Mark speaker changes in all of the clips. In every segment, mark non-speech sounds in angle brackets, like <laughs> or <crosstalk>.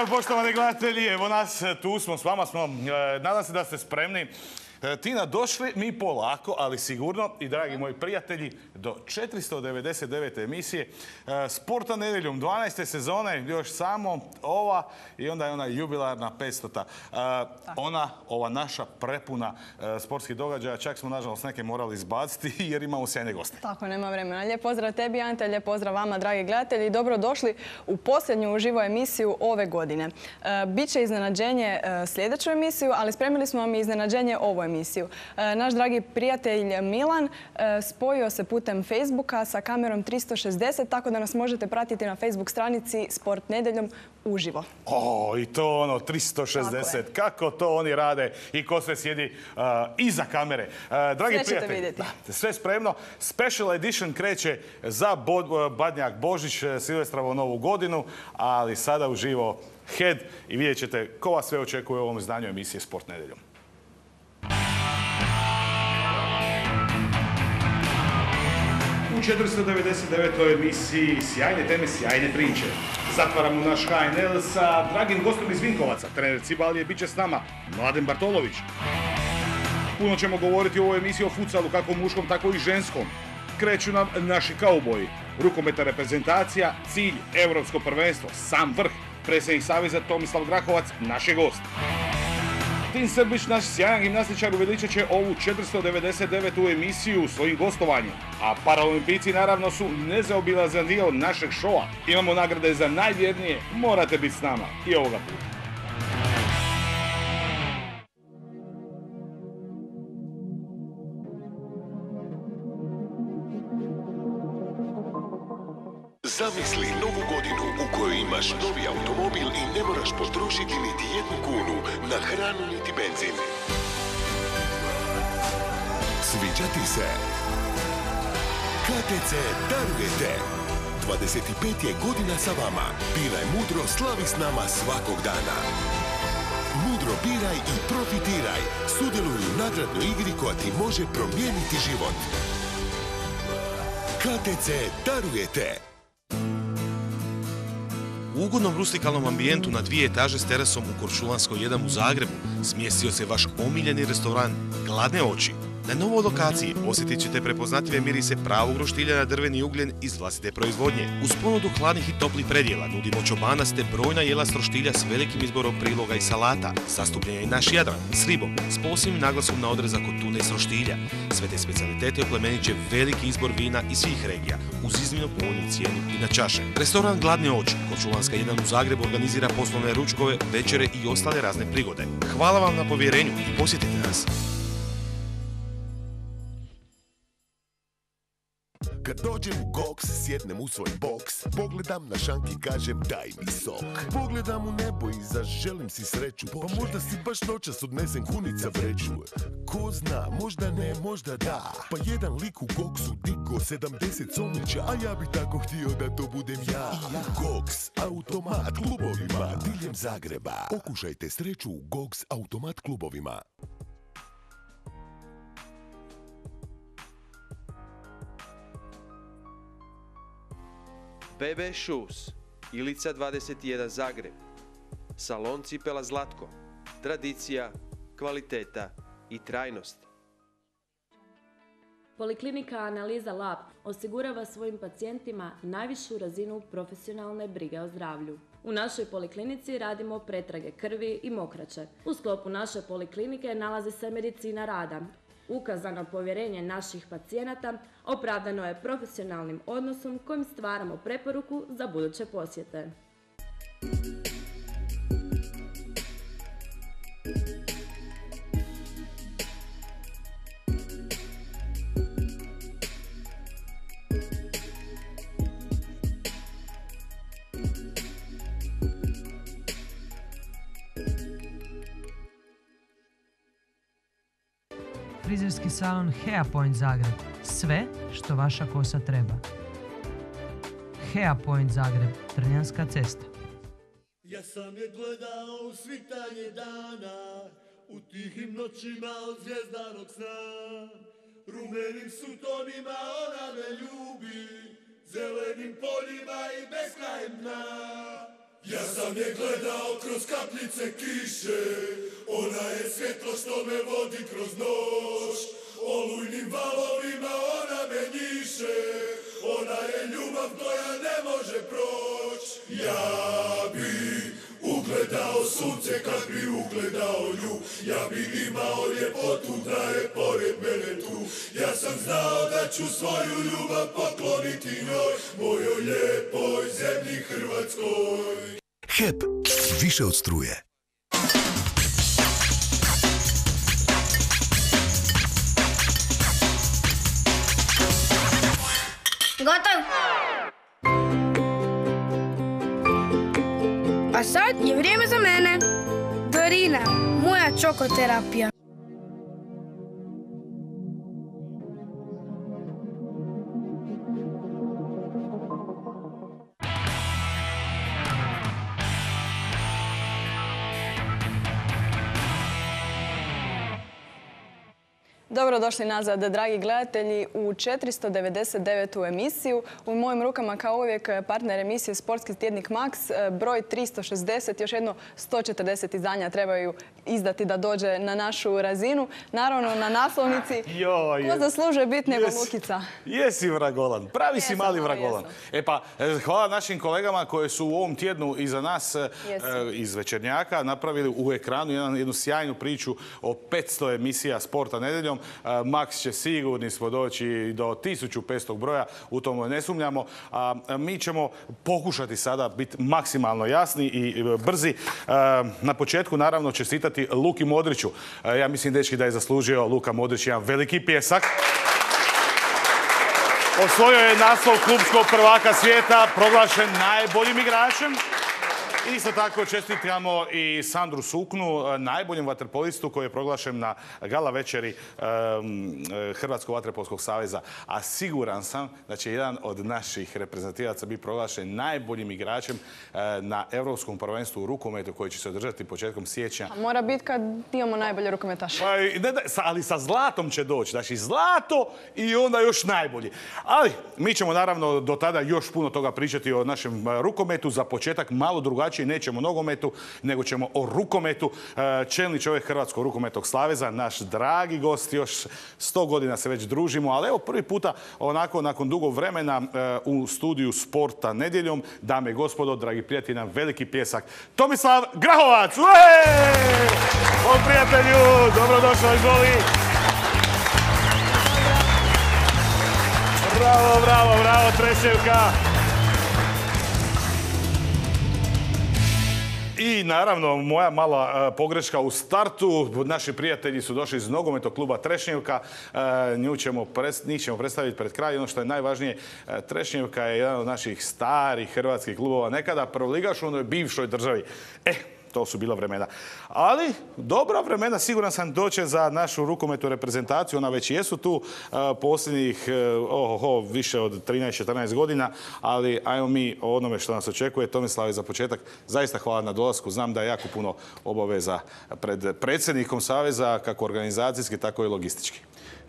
Speaker 1: pozdrav poštovani gledatelji, evo nas, tu smo, s vama smo. E, nadam se da ste spremni. E, Tina, došli mi polako, ali sigurno i dragi moji prijatelji, do 499. emisije e, Sporta nedeljom, 12. sezone, još samo ova i onda je ona jubilarna 500. E, ona, ova naša prepuna sportskih događaja, čak smo nažalost neke morali izbaciti <laughs> jer imamo sjajne goste.
Speaker 2: Tako, nema vremena. Lijep pozdrav tebi, Ante, lijep pozdrav vama, dragi gledatelji. Dobro došli u posljednju uživo emisiju ove godine. Biće iznenađenje sljedeću emisiju, ali spremili smo vam i iznenađenje ovoj emisiju. E, naš dragi prijatelj Milan e, spojio se putem Facebooka sa kamerom 360, tako da nas možete pratiti na Facebook stranici Sport nedeljom uživo.
Speaker 1: O, i to ono, 360. Kako to oni rade i ko sve sjedi uh, iza kamere.
Speaker 2: Uh, dragi sve vidjeti.
Speaker 1: sve spremno. Special edition kreće za Badnjak Božić, Silvestravo Novu godinu, ali sada uživo head i vidjet ćete ko vas sve očekuje u ovom izdanju emisije Sport nedeljom. 499. emisiji sjajne teme, sjajne priče. Zatvaramo naš HNL sa dragim gostom iz Vinkovaca. Trener Cibalije bit će s nama, Mladen Bartolović. Puno ćemo govoriti u ovoj emisiji o futsalu, kako muškom, tako i ženskom. Kreću nam naši kauboji. Rukometa reprezentacija, cilj, Europsko prvenstvo, sam vrh. Predsjednik Saveza Tomislav Grahovac, naš je gost. Tin Srbić, naš sjajan gimnastičar, uveličat će ovu 499. emisiju svojim gostovanjem. A paraolimpijci naravno su nezaobilazan dio našeg šoa. Imamo nagrade za najvjernije, morate biti s nama i ovoga puta.
Speaker 3: Zamisli novu godinu u kojoj imaš novi automobil i moraš potrošiti niti jednu kunu na hranu niti benzin. Sviđa ti se? KTC darujete. 25 je godina sa vama. Biraj mudro, slavi s nama svakog dana. Mudro biraj i profitiraj. Sudjeluj u nagradnoj igri koja ti može promijeniti život. KTC darujete.
Speaker 4: Ugodnom rustikalnom ambijentu na dvije etaže s terasom u Korčulanskoj 1 u Zagrebu. Smjestio se vaš omiljeni restoran Gladne oči na novoj lokaciji osjetit ćete prepoznatljive mirise pravog roštilja na drveni ugljen iz vlastite proizvodnje. Uz ponudu hladnih i toplih predjela nudimo čobanaste brojna jela s roštilja s velikim izborom priloga i salata. Zastupljen je i naš Jadran s ribom, s posebnim naglasom na odrezak od tune s roštilja. Sve te specialitete oplemenit će veliki izbor vina iz svih regija, uz iznimno povoljnu cijenu i na čaše. Restoran Gladne oči, Kočulanska 1 u Zagrebu organizira poslovne ručkove, večere i ostale razne prigode. Hvala vam na povjerenju i posjetite nas.
Speaker 3: Kad dođem u Gox, sjednem u svoj boks. Pogledam na šanki, kažem daj mi sok. Pogledam u nebo i zaželim si sreću. Pa možda si baš noćas odnesem kunica vreću. Ko zna, možda ne, možda da. Pa jedan lik u Goxu diko 70 somića. A ja bi tako htio da to budem ja. Gox, automat klubovima Diljem Zagreba. Okušajte sreću u Gox automat klubovima
Speaker 5: BB Shoes, Ilica 21 Zagreb, Salon Cipela Zlatko, tradicija, kvaliteta i trajnost.
Speaker 6: Poliklinika Analiza Lab osigurava svojim pacijentima najvišu razinu profesionalne brige o zdravlju. U našoj poliklinici radimo pretrage krvi i mokraće. U sklopu naše poliklinike nalazi se medicina rada, Ukazano povjerenje naših pacijenata opravdano je profesionalnim odnosom kojim stvaramo preporuku za buduće posjete.
Speaker 7: Salon Point Zagreb. Sve što vaša kosa treba. Point Zagreb, Trnjanska cesta.
Speaker 8: Ja sam je gledao u svitanje dana, u tihim noćima od zvijezdanog sna. Rumenim sutonima ona me ljubi, zelenim poljima i bez dna. Ja sam je gledao kroz kapljice kiše Ona je svjetlo što me vodi kroz noć Olujnim valovima ona me njiše Ona je ljubav koja ne može proć. Ja bi ugledao sunce kad bi ugledao nju Ja bi imao ljepotu da je pored mene tu. Ja sam znao da ću svoju ljubav pokloniti njoj Mojoj lijepoj zemlji Hrvatskoj.
Speaker 3: HEP, više od struje.
Speaker 9: Čokoterapija.
Speaker 2: Dobrodošli nazad, dragi gledatelji, u 499. emisiju. U mojim rukama, kao uvijek, partner emisije Sportski tjednik Max, broj 360, još jedno 140 izdanja trebaju izdati da dođe na našu razinu. Naravno, na naslovnici, <laughs> ko zaslužuje biti nego Lukica?
Speaker 1: Jesi vragolan, pravi si mali vragolan. E pa, e, hvala našim kolegama koji su u ovom tjednu iza nas e, iz Večernjaka napravili u ekranu jednu sjajnu priču o 500 emisija sporta nedeljom. Max će sigurni smo doći do 1500 broja, u tomu ne sumnjamo. A mi ćemo pokušati sada biti maksimalno jasni i brzi. Na početku naravno čestitati Luki Modriću. Ja mislim, dečki, da je zaslužio Luka Modrić jedan veliki pjesak. Osvojio je naslov klubskog prvaka svijeta, proglašen najboljim igračem. Isto tako čestitamo i Sandru Suknu, najboljem vaterpolistu koji je proglašen na gala večeri Hrvatskog vaterpolskog saveza. A siguran sam da će jedan od naših reprezentativaca biti proglašen najboljim igračem na Europskom prvenstvu u rukometu koji će se održati početkom siječnja.
Speaker 2: Mora biti kad imamo najbolje rukometaše.
Speaker 1: Pa, ali sa zlatom će doći. Znači zlato i onda još najbolji. Ali mi ćemo naravno do tada još puno toga pričati o našem rukometu. Za početak malo drugačije drugačije, nećemo nogometu, nego ćemo o rukometu. E, čelni čovjek Hrvatskog rukometnog saveza, naš dragi gost, još sto godina se već družimo, ali evo prvi puta onako nakon dugo vremena e, u studiju sporta nedjeljom, dame i gospodo, dragi prijatelji, nam veliki pjesak. Tomislav Grahovac! Moj prijatelju, dobrodošao, izvoli! Bravo, bravo, bravo, Treševka! I naravno, moja mala e, pogreška u startu. Naši prijatelji su došli iz nogometog kluba Trešnjevka. E, nju ćemo, predstaviti pred kraj. Ono što je najvažnije, e, Trešnjevka je jedan od naših starih hrvatskih klubova. Nekada prvoligaš u onoj bivšoj državi. E, to su bila vremena. Ali dobra vremena siguran sam doće za našu rukometnu reprezentaciju. Ona već jesu tu posljednjih oho, više od 13-14 godina, ali ajmo mi o onome što nas očekuje. Tomislav za početak zaista hvala na dolasku. Znam da je jako puno obaveza pred predsjednikom Saveza, kako organizacijski, tako i logistički.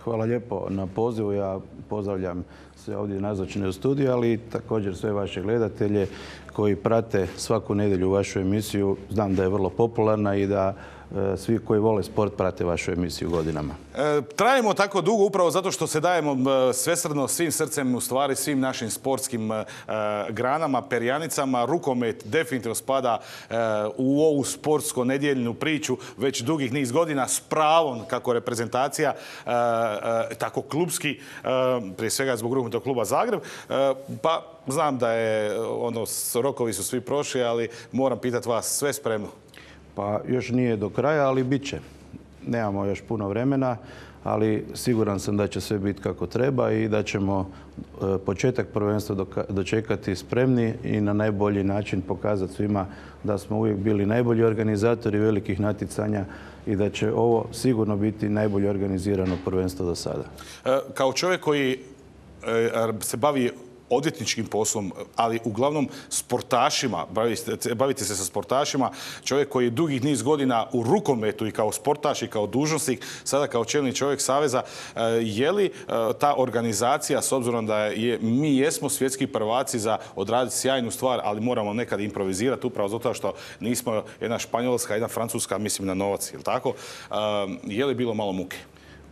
Speaker 10: Hvala lijepo na pozivu. Ja pozdravljam sve ovdje nazočne u studiju, ali također sve vaše gledatelje koji prate svaku nedjelju vašu emisiju. Znam da je vrlo popularna i da svi koji vole sport prate vašu emisiju godinama.
Speaker 1: E, trajimo tako dugo upravo zato što se dajemo e, svesrdno svim srcem, u stvari svim našim sportskim e, granama, perjanicama. Rukomet definitivno spada u ovu sportsko nedjeljnu priču već dugih niz godina s pravom kako reprezentacija, tako klubski, prije svega zbog rukometnog kluba Zagreb. Pa znam da je, ono, rokovi su svi prošli, ali moram pitati vas, sve spremno?
Speaker 10: Pa još nije do kraja, ali bit će nemamo još puno vremena, ali siguran sam da će sve biti kako treba i da ćemo e, početak prvenstva dočekati spremni i na najbolji način pokazati svima da smo uvijek bili najbolji organizatori velikih natjecanja i da će ovo sigurno biti najbolje organizirano prvenstvo do sada.
Speaker 1: E, kao čovjek koji e, se bavi odvjetničkim poslom, ali uglavnom sportašima, bavite, se sa sportašima, čovjek koji je dugih niz godina u rukometu i kao sportaš i kao dužnosnik, sada kao čelni čovjek Saveza, e, je li e, ta organizacija, s obzirom da je, mi jesmo svjetski prvaci za odraditi sjajnu stvar, ali moramo nekad improvizirati upravo zato što nismo jedna Španjolska, jedna Francuska, mislim na novac, jel tako? E, je li bilo malo muke?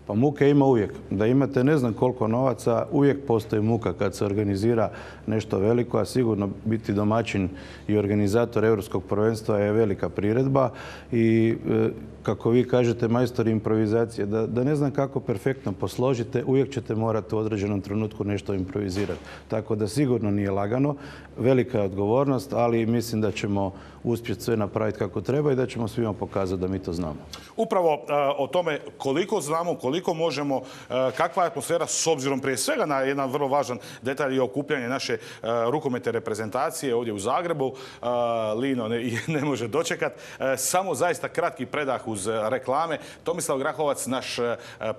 Speaker 10: Pa muke ima uvijek. Da imate ne znam koliko novaca, uvijek postoji muka kad se organizira nešto veliko, a sigurno biti domaćin i organizator Europskog prvenstva je velika priredba i e, kako vi kažete, majstor improvizacije, da, da ne znam kako perfektno posložite, uvijek ćete morati u određenom trenutku nešto improvizirati. Tako da sigurno nije lagano, velika je odgovornost, ali mislim da ćemo uspjeti sve napraviti kako treba i da ćemo svima pokazati da mi to znamo.
Speaker 1: Upravo e, o tome koliko znamo, koliko možemo, e, kakva je atmosfera s obzirom prije svega na jedan vrlo važan detalj i okupljanje naše uh, rukomete reprezentacije ovdje u Zagrebu. Lino ne, <laughs> ne može dočekat. Samo zaista kratki predah uz reklame. Tomislav Grahovac, naš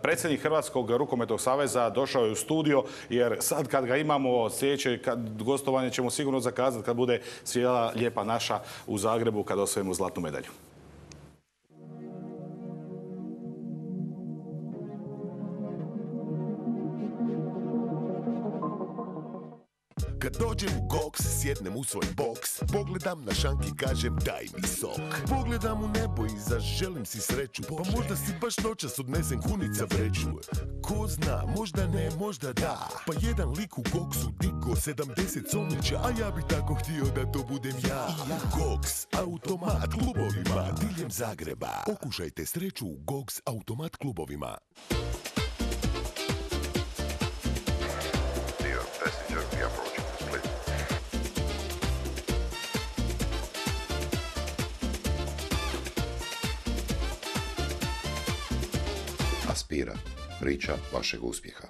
Speaker 1: predsjednik Hrvatskog rukometnog saveza, došao je u studio jer sad kad ga imamo sljedeće gostovanje ćemo sigurno zakazati kad bude svijela lijepa naša u Zagrebu kad osvojimo zlatnu medalju.
Speaker 3: Kad dođem u Gox, sjednem u svoj boks. Pogledam na šanki, kažem daj mi sok. Pogledam u nebo i zaželim si sreću. Pa možda si baš noćas odnesem kunica vreću. Ko zna, možda ne, možda da. Pa jedan lik u Goxu digo 70 somića A ja bi tako htio da to budem ja. Gox, automat klubovima Diljem Zagreba. Pokušajte sreću u Gox automat klubovima
Speaker 11: Aspira, priča vašeg uspjeha.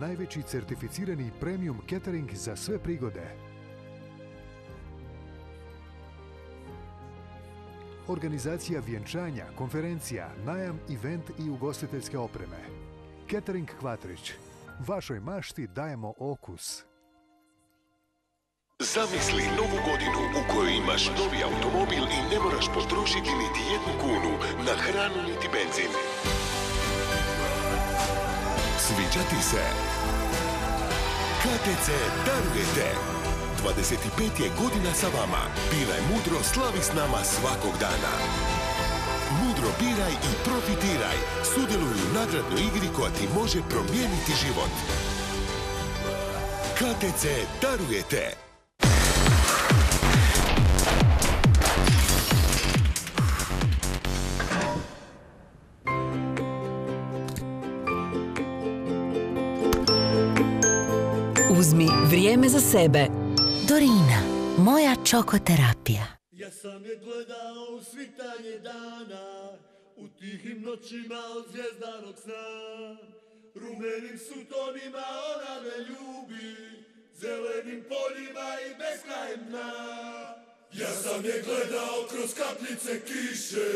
Speaker 12: Najveći certificirani premium catering za sve prigode. Organizacija vjenčanja, konferencija, najam, event i ugostiteljske opreme. Catering Kvatrić. Vašoj mašti dajemo okus.
Speaker 3: Zamisli novu godinu u kojoj imaš novi automobil i ne moraš potrošiti niti jednu kunu na hranu niti benzin. Sviđa ti se? KTC darujete 25 je godina sa vama. Biraj Mudro slavi s nama svakog dana. Mudro biraj i profitiraj. Sudjeluj u nagradnoj igri koja ti može promijeniti život. KTC darujete.
Speaker 13: Uzmi vrijeme za sebe Dorina, moja čokoterapija.
Speaker 8: Ja sam je gledao u svitanje dana, u tihim noćima od zvijezdanog sna. Rumenim sutonima ona me ljubi, zelenim poljima i krajem dna. Ja sam je gledao kroz kapljice kiše,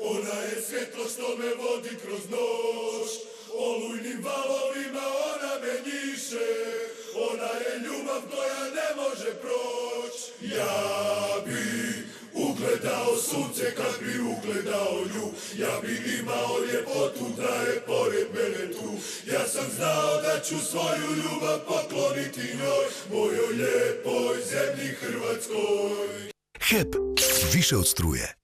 Speaker 8: ona je svjetlo što me vodi kroz noć. Olujnim valovima ona me njiše, ona je ljubav koja ne može proć. Ja bi ugledao sunce kad bi ugledao nju. Ja bi imao ljepotu da je pored mene tu. Ja sam znao da ću svoju ljubav pokloniti njoj Mojoj lijepoj zemlji Hrvatskoj.
Speaker 3: HEP, više od struje.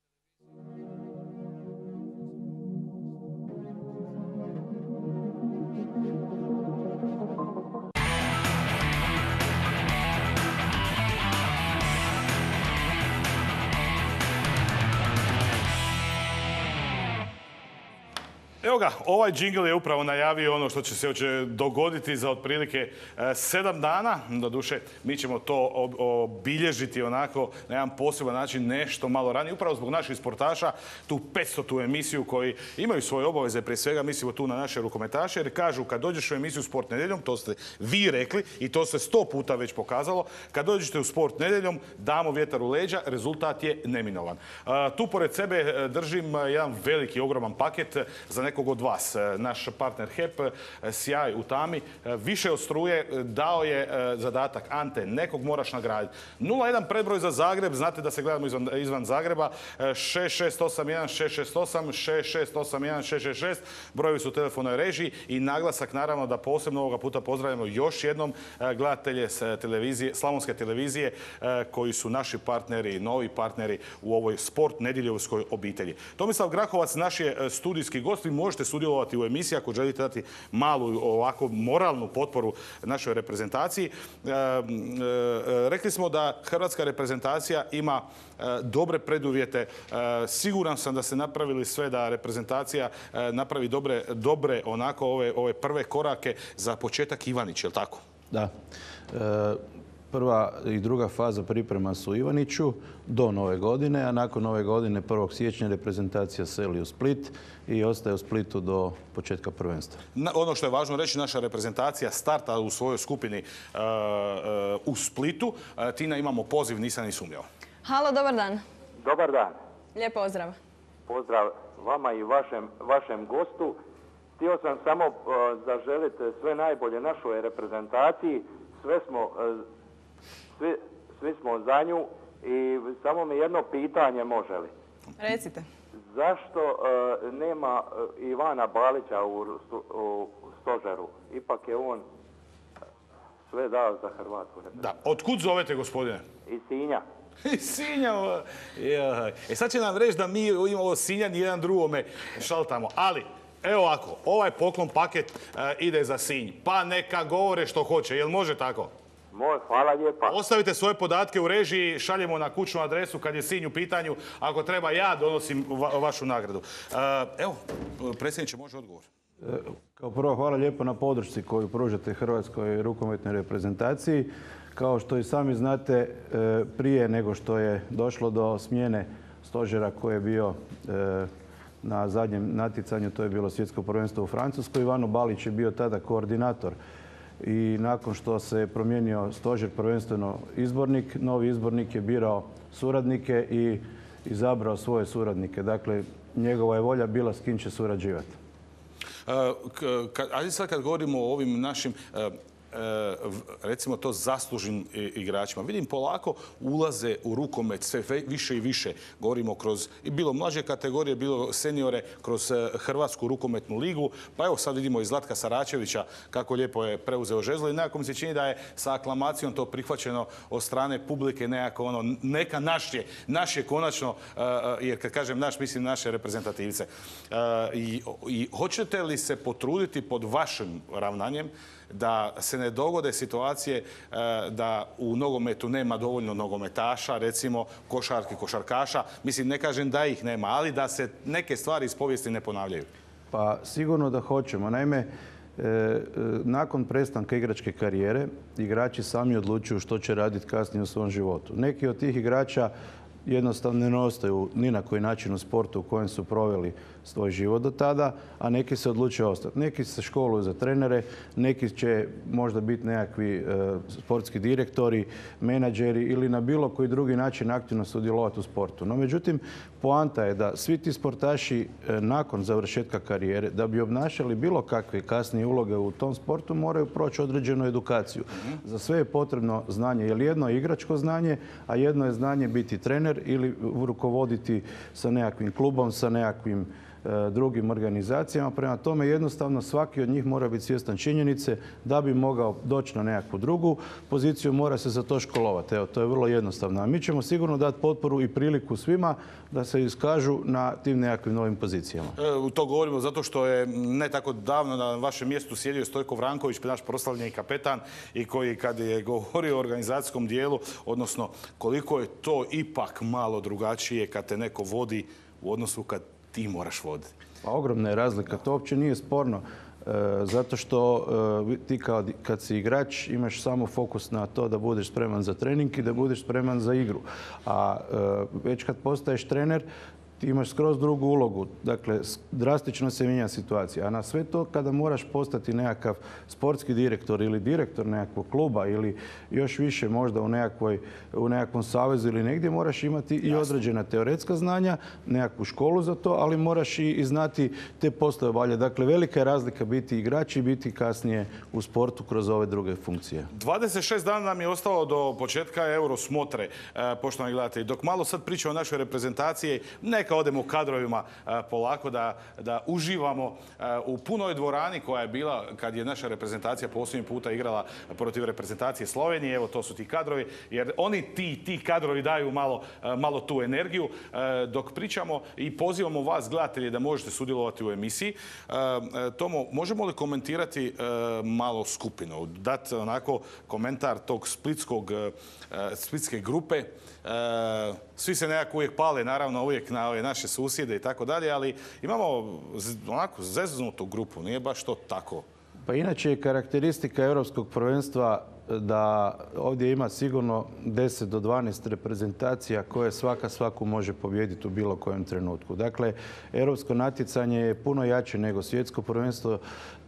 Speaker 1: Evo ga, ovaj džingl je upravo najavio ono što će se dogoditi za otprilike e, sedam dana. Doduše, mi ćemo to ob- obilježiti onako na jedan poseban način nešto malo ranije. Upravo zbog naših sportaša, tu 500 tu emisiju koji imaju svoje obaveze, prije svega mislimo tu na naše rukometaše, jer kažu kad dođeš u emisiju Sport nedjeljom, to ste vi rekli i to se sto puta već pokazalo, kad dođete u Sport nedjeljom, damo vjetar u leđa, rezultat je neminovan. E, Tu pored sebe e, držim jedan veliki, ogroman paket za nekog od vas. E, Naš partner HEP, e, sjaj u tami, e, više od struje, dao je zadatak Ante, nekog moraš nagraditi. 01 predbroj za Zagreb, znate da se gledamo izvan, izvan Zagreba, e, 6681 668 6681 666, brojevi su u telefonoj režiji i naglasak naravno da posebno ovoga puta pozdravljamo još jednom gledatelje s televizije, slavonske televizije koji su naši partneri, novi partneri u ovoj sport nedjeljovskoj obitelji. Tomislav Grahovac, naš je studijski gost, vi možete sudjelovati u emisiji ako želite dati malu ovako moralnu potporu našoj reprezentaciji. E, e, rekli smo da hrvatska reprezentacija ima e, dobre preduvjete. Siguran sam da ste napravili sve da reprezentacija napravi dobre, dobre onako ove, ove prve korake za početak Ivanić, je li tako?
Speaker 10: Da. Prva i druga faza priprema su u Ivaniću do nove godine, a nakon nove godine 1. siječnja reprezentacija seli u Split i ostaje u Splitu do početka prvenstva.
Speaker 1: Na- ono što je važno reći, naša reprezentacija starta u svojoj skupini e, e, u Splitu. E, Tina, imamo poziv, nisam ni sumnjao.
Speaker 2: Halo, dobar dan.
Speaker 14: Dobar dan.
Speaker 2: Lijep pozdrav.
Speaker 14: Pozdrav vama i vašem, vašem gostu. Htio sam samo zaželiti sve najbolje našoj reprezentaciji. Sve smo, svi, svi smo za nju i samo mi jedno pitanje može li.
Speaker 2: Recite.
Speaker 14: Zašto uh, nema uh, Ivana Balića u, stu- u stožeru? Ipak je on sve dao za Hrvatsku.
Speaker 1: Da, otkud zovete gospodine?
Speaker 14: Iz Sinja.
Speaker 1: Iz Sinja. E sad će nam reći da mi imamo Sinja ni jedan drugome šaltamo. Ali, evo ovako, ovaj poklon paket e, ide za Sinj. Pa neka govore što hoće, jel može tako?
Speaker 14: Moj, hvala lijepa.
Speaker 1: Ostavite svoje podatke u režiji, šaljemo na kućnu adresu kad je Sinj u pitanju. Ako treba, ja donosim va- vašu nagradu. E, evo, predsjedniče, može odgovor.
Speaker 10: E, Kao prvo, hvala lijepo na podršci koju pružate Hrvatskoj rukometnoj reprezentaciji. Kao što i sami znate, e, prije nego što je došlo do smjene stožera koji je bio na zadnjem natjecanju, to je bilo svjetsko prvenstvo u Francuskoj, Ivano Balić je bio tada koordinator i nakon što se promijenio stožer prvenstveno izbornik, novi izbornik je birao suradnike i izabrao svoje suradnike. Dakle, njegova je volja bila s kim će surađivati.
Speaker 1: E, Ajde sad kad govorimo o ovim našim e, recimo to zaslužnim i- igračima. Vidim polako ulaze u rukomet sve ve- više i više. Govorimo kroz i bilo mlađe kategorije, bilo seniore kroz e, Hrvatsku rukometnu ligu. Pa evo sad vidimo i Zlatka Saračevića kako lijepo je preuzeo žezlo i nekako mi se čini da je sa aklamacijom to prihvaćeno od strane publike nekako ono neka naš je, naš je konačno, e, e, jer kad kažem naš mislim naše reprezentativce. E, I, i hoćete li se potruditi pod vašim ravnanjem da se ne dogode situacije e, da u nogometu nema dovoljno nogometaša, recimo košarki, košarkaša. Mislim, ne kažem da ih nema, ali da se neke stvari iz povijesti ne ponavljaju.
Speaker 10: Pa sigurno da hoćemo. Naime, e, e, nakon prestanka igračke karijere, igrači sami odlučuju što će raditi kasnije u svom životu. Neki od tih igrača jednostavno ne ostaju ni na koji način u sportu u kojem su proveli svoj život do tada, a neki se odluče ostati. Neki se školuju za trenere, neki će možda biti nekakvi e, sportski direktori, menadžeri ili na bilo koji drugi način aktivno sudjelovati u sportu. No međutim, poanta je da svi ti sportaši e, nakon završetka karijere, da bi obnašali bilo kakve kasnije uloge u tom sportu, moraju proći određenu edukaciju. Za sve je potrebno znanje, jer jedno je igračko znanje, a jedno je znanje biti trener ili rukovoditi sa nekakvim klubom, sa nekakvim drugim organizacijama. Prema tome jednostavno svaki od njih mora biti svjestan činjenice da bi mogao doći na nekakvu drugu poziciju, mora se za to školovati. Evo, to je vrlo jednostavno. A mi ćemo sigurno dati potporu i priliku svima da se iskažu na tim nekakvim novim pozicijama.
Speaker 1: E, To govorimo zato što je ne tako davno na vašem mjestu sjedio Stojko Vranković, naš proslavljeni kapetan i koji kad je govorio o organizacijskom dijelu, odnosno koliko je to ipak malo drugačije kad te neko vodi u odnosu kad ti moraš voditi.
Speaker 10: Pa ogromna je razlika, to uopće nije sporno. E, zato što e, ti kad si igrač imaš samo fokus na to da budeš spreman za trening i da budeš spreman za igru. A e, već kad postaješ trener, ti imaš skroz drugu ulogu. Dakle, drastično se mijenja situacija. A na sve to kada moraš postati nekakav sportski direktor ili direktor nekakvog kluba ili još više možda u, nekakvoj, u nekakvom savezu ili negdje moraš imati i određena teoretska znanja, nekakvu školu za to, ali moraš i, i znati te poslove valje. Dakle, velika je razlika biti igrač i biti kasnije u sportu kroz ove druge funkcije.
Speaker 1: 26 dana nam je ostalo do početka Euro smotre, poštovani gledatelji. Dok malo sad pričamo o našoj reprezentaciji, neka odemo u kadrovima polako da, da uživamo u punoj dvorani koja je bila kad je naša reprezentacija posljednji puta igrala protiv reprezentacije Slovenije. Evo to su ti kadrovi jer oni ti, ti kadrovi daju malo, malo tu energiju. Dok pričamo i pozivamo vas gledatelji da možete sudjelovati u emisiji. Tomo, možemo li komentirati malo skupinu? Dati onako komentar tog splitskog, splitske grupe E, svi se nekako uvijek pale, naravno uvijek na ove naše susjede i tako dalje, ali imamo onako zeznutu grupu, nije baš to tako.
Speaker 10: Pa inače je karakteristika Europskog prvenstva da ovdje ima sigurno 10 do 12 reprezentacija koje svaka svaku može pobijediti u bilo kojem trenutku. Dakle, europsko natjecanje je puno jače nego svjetsko prvenstvo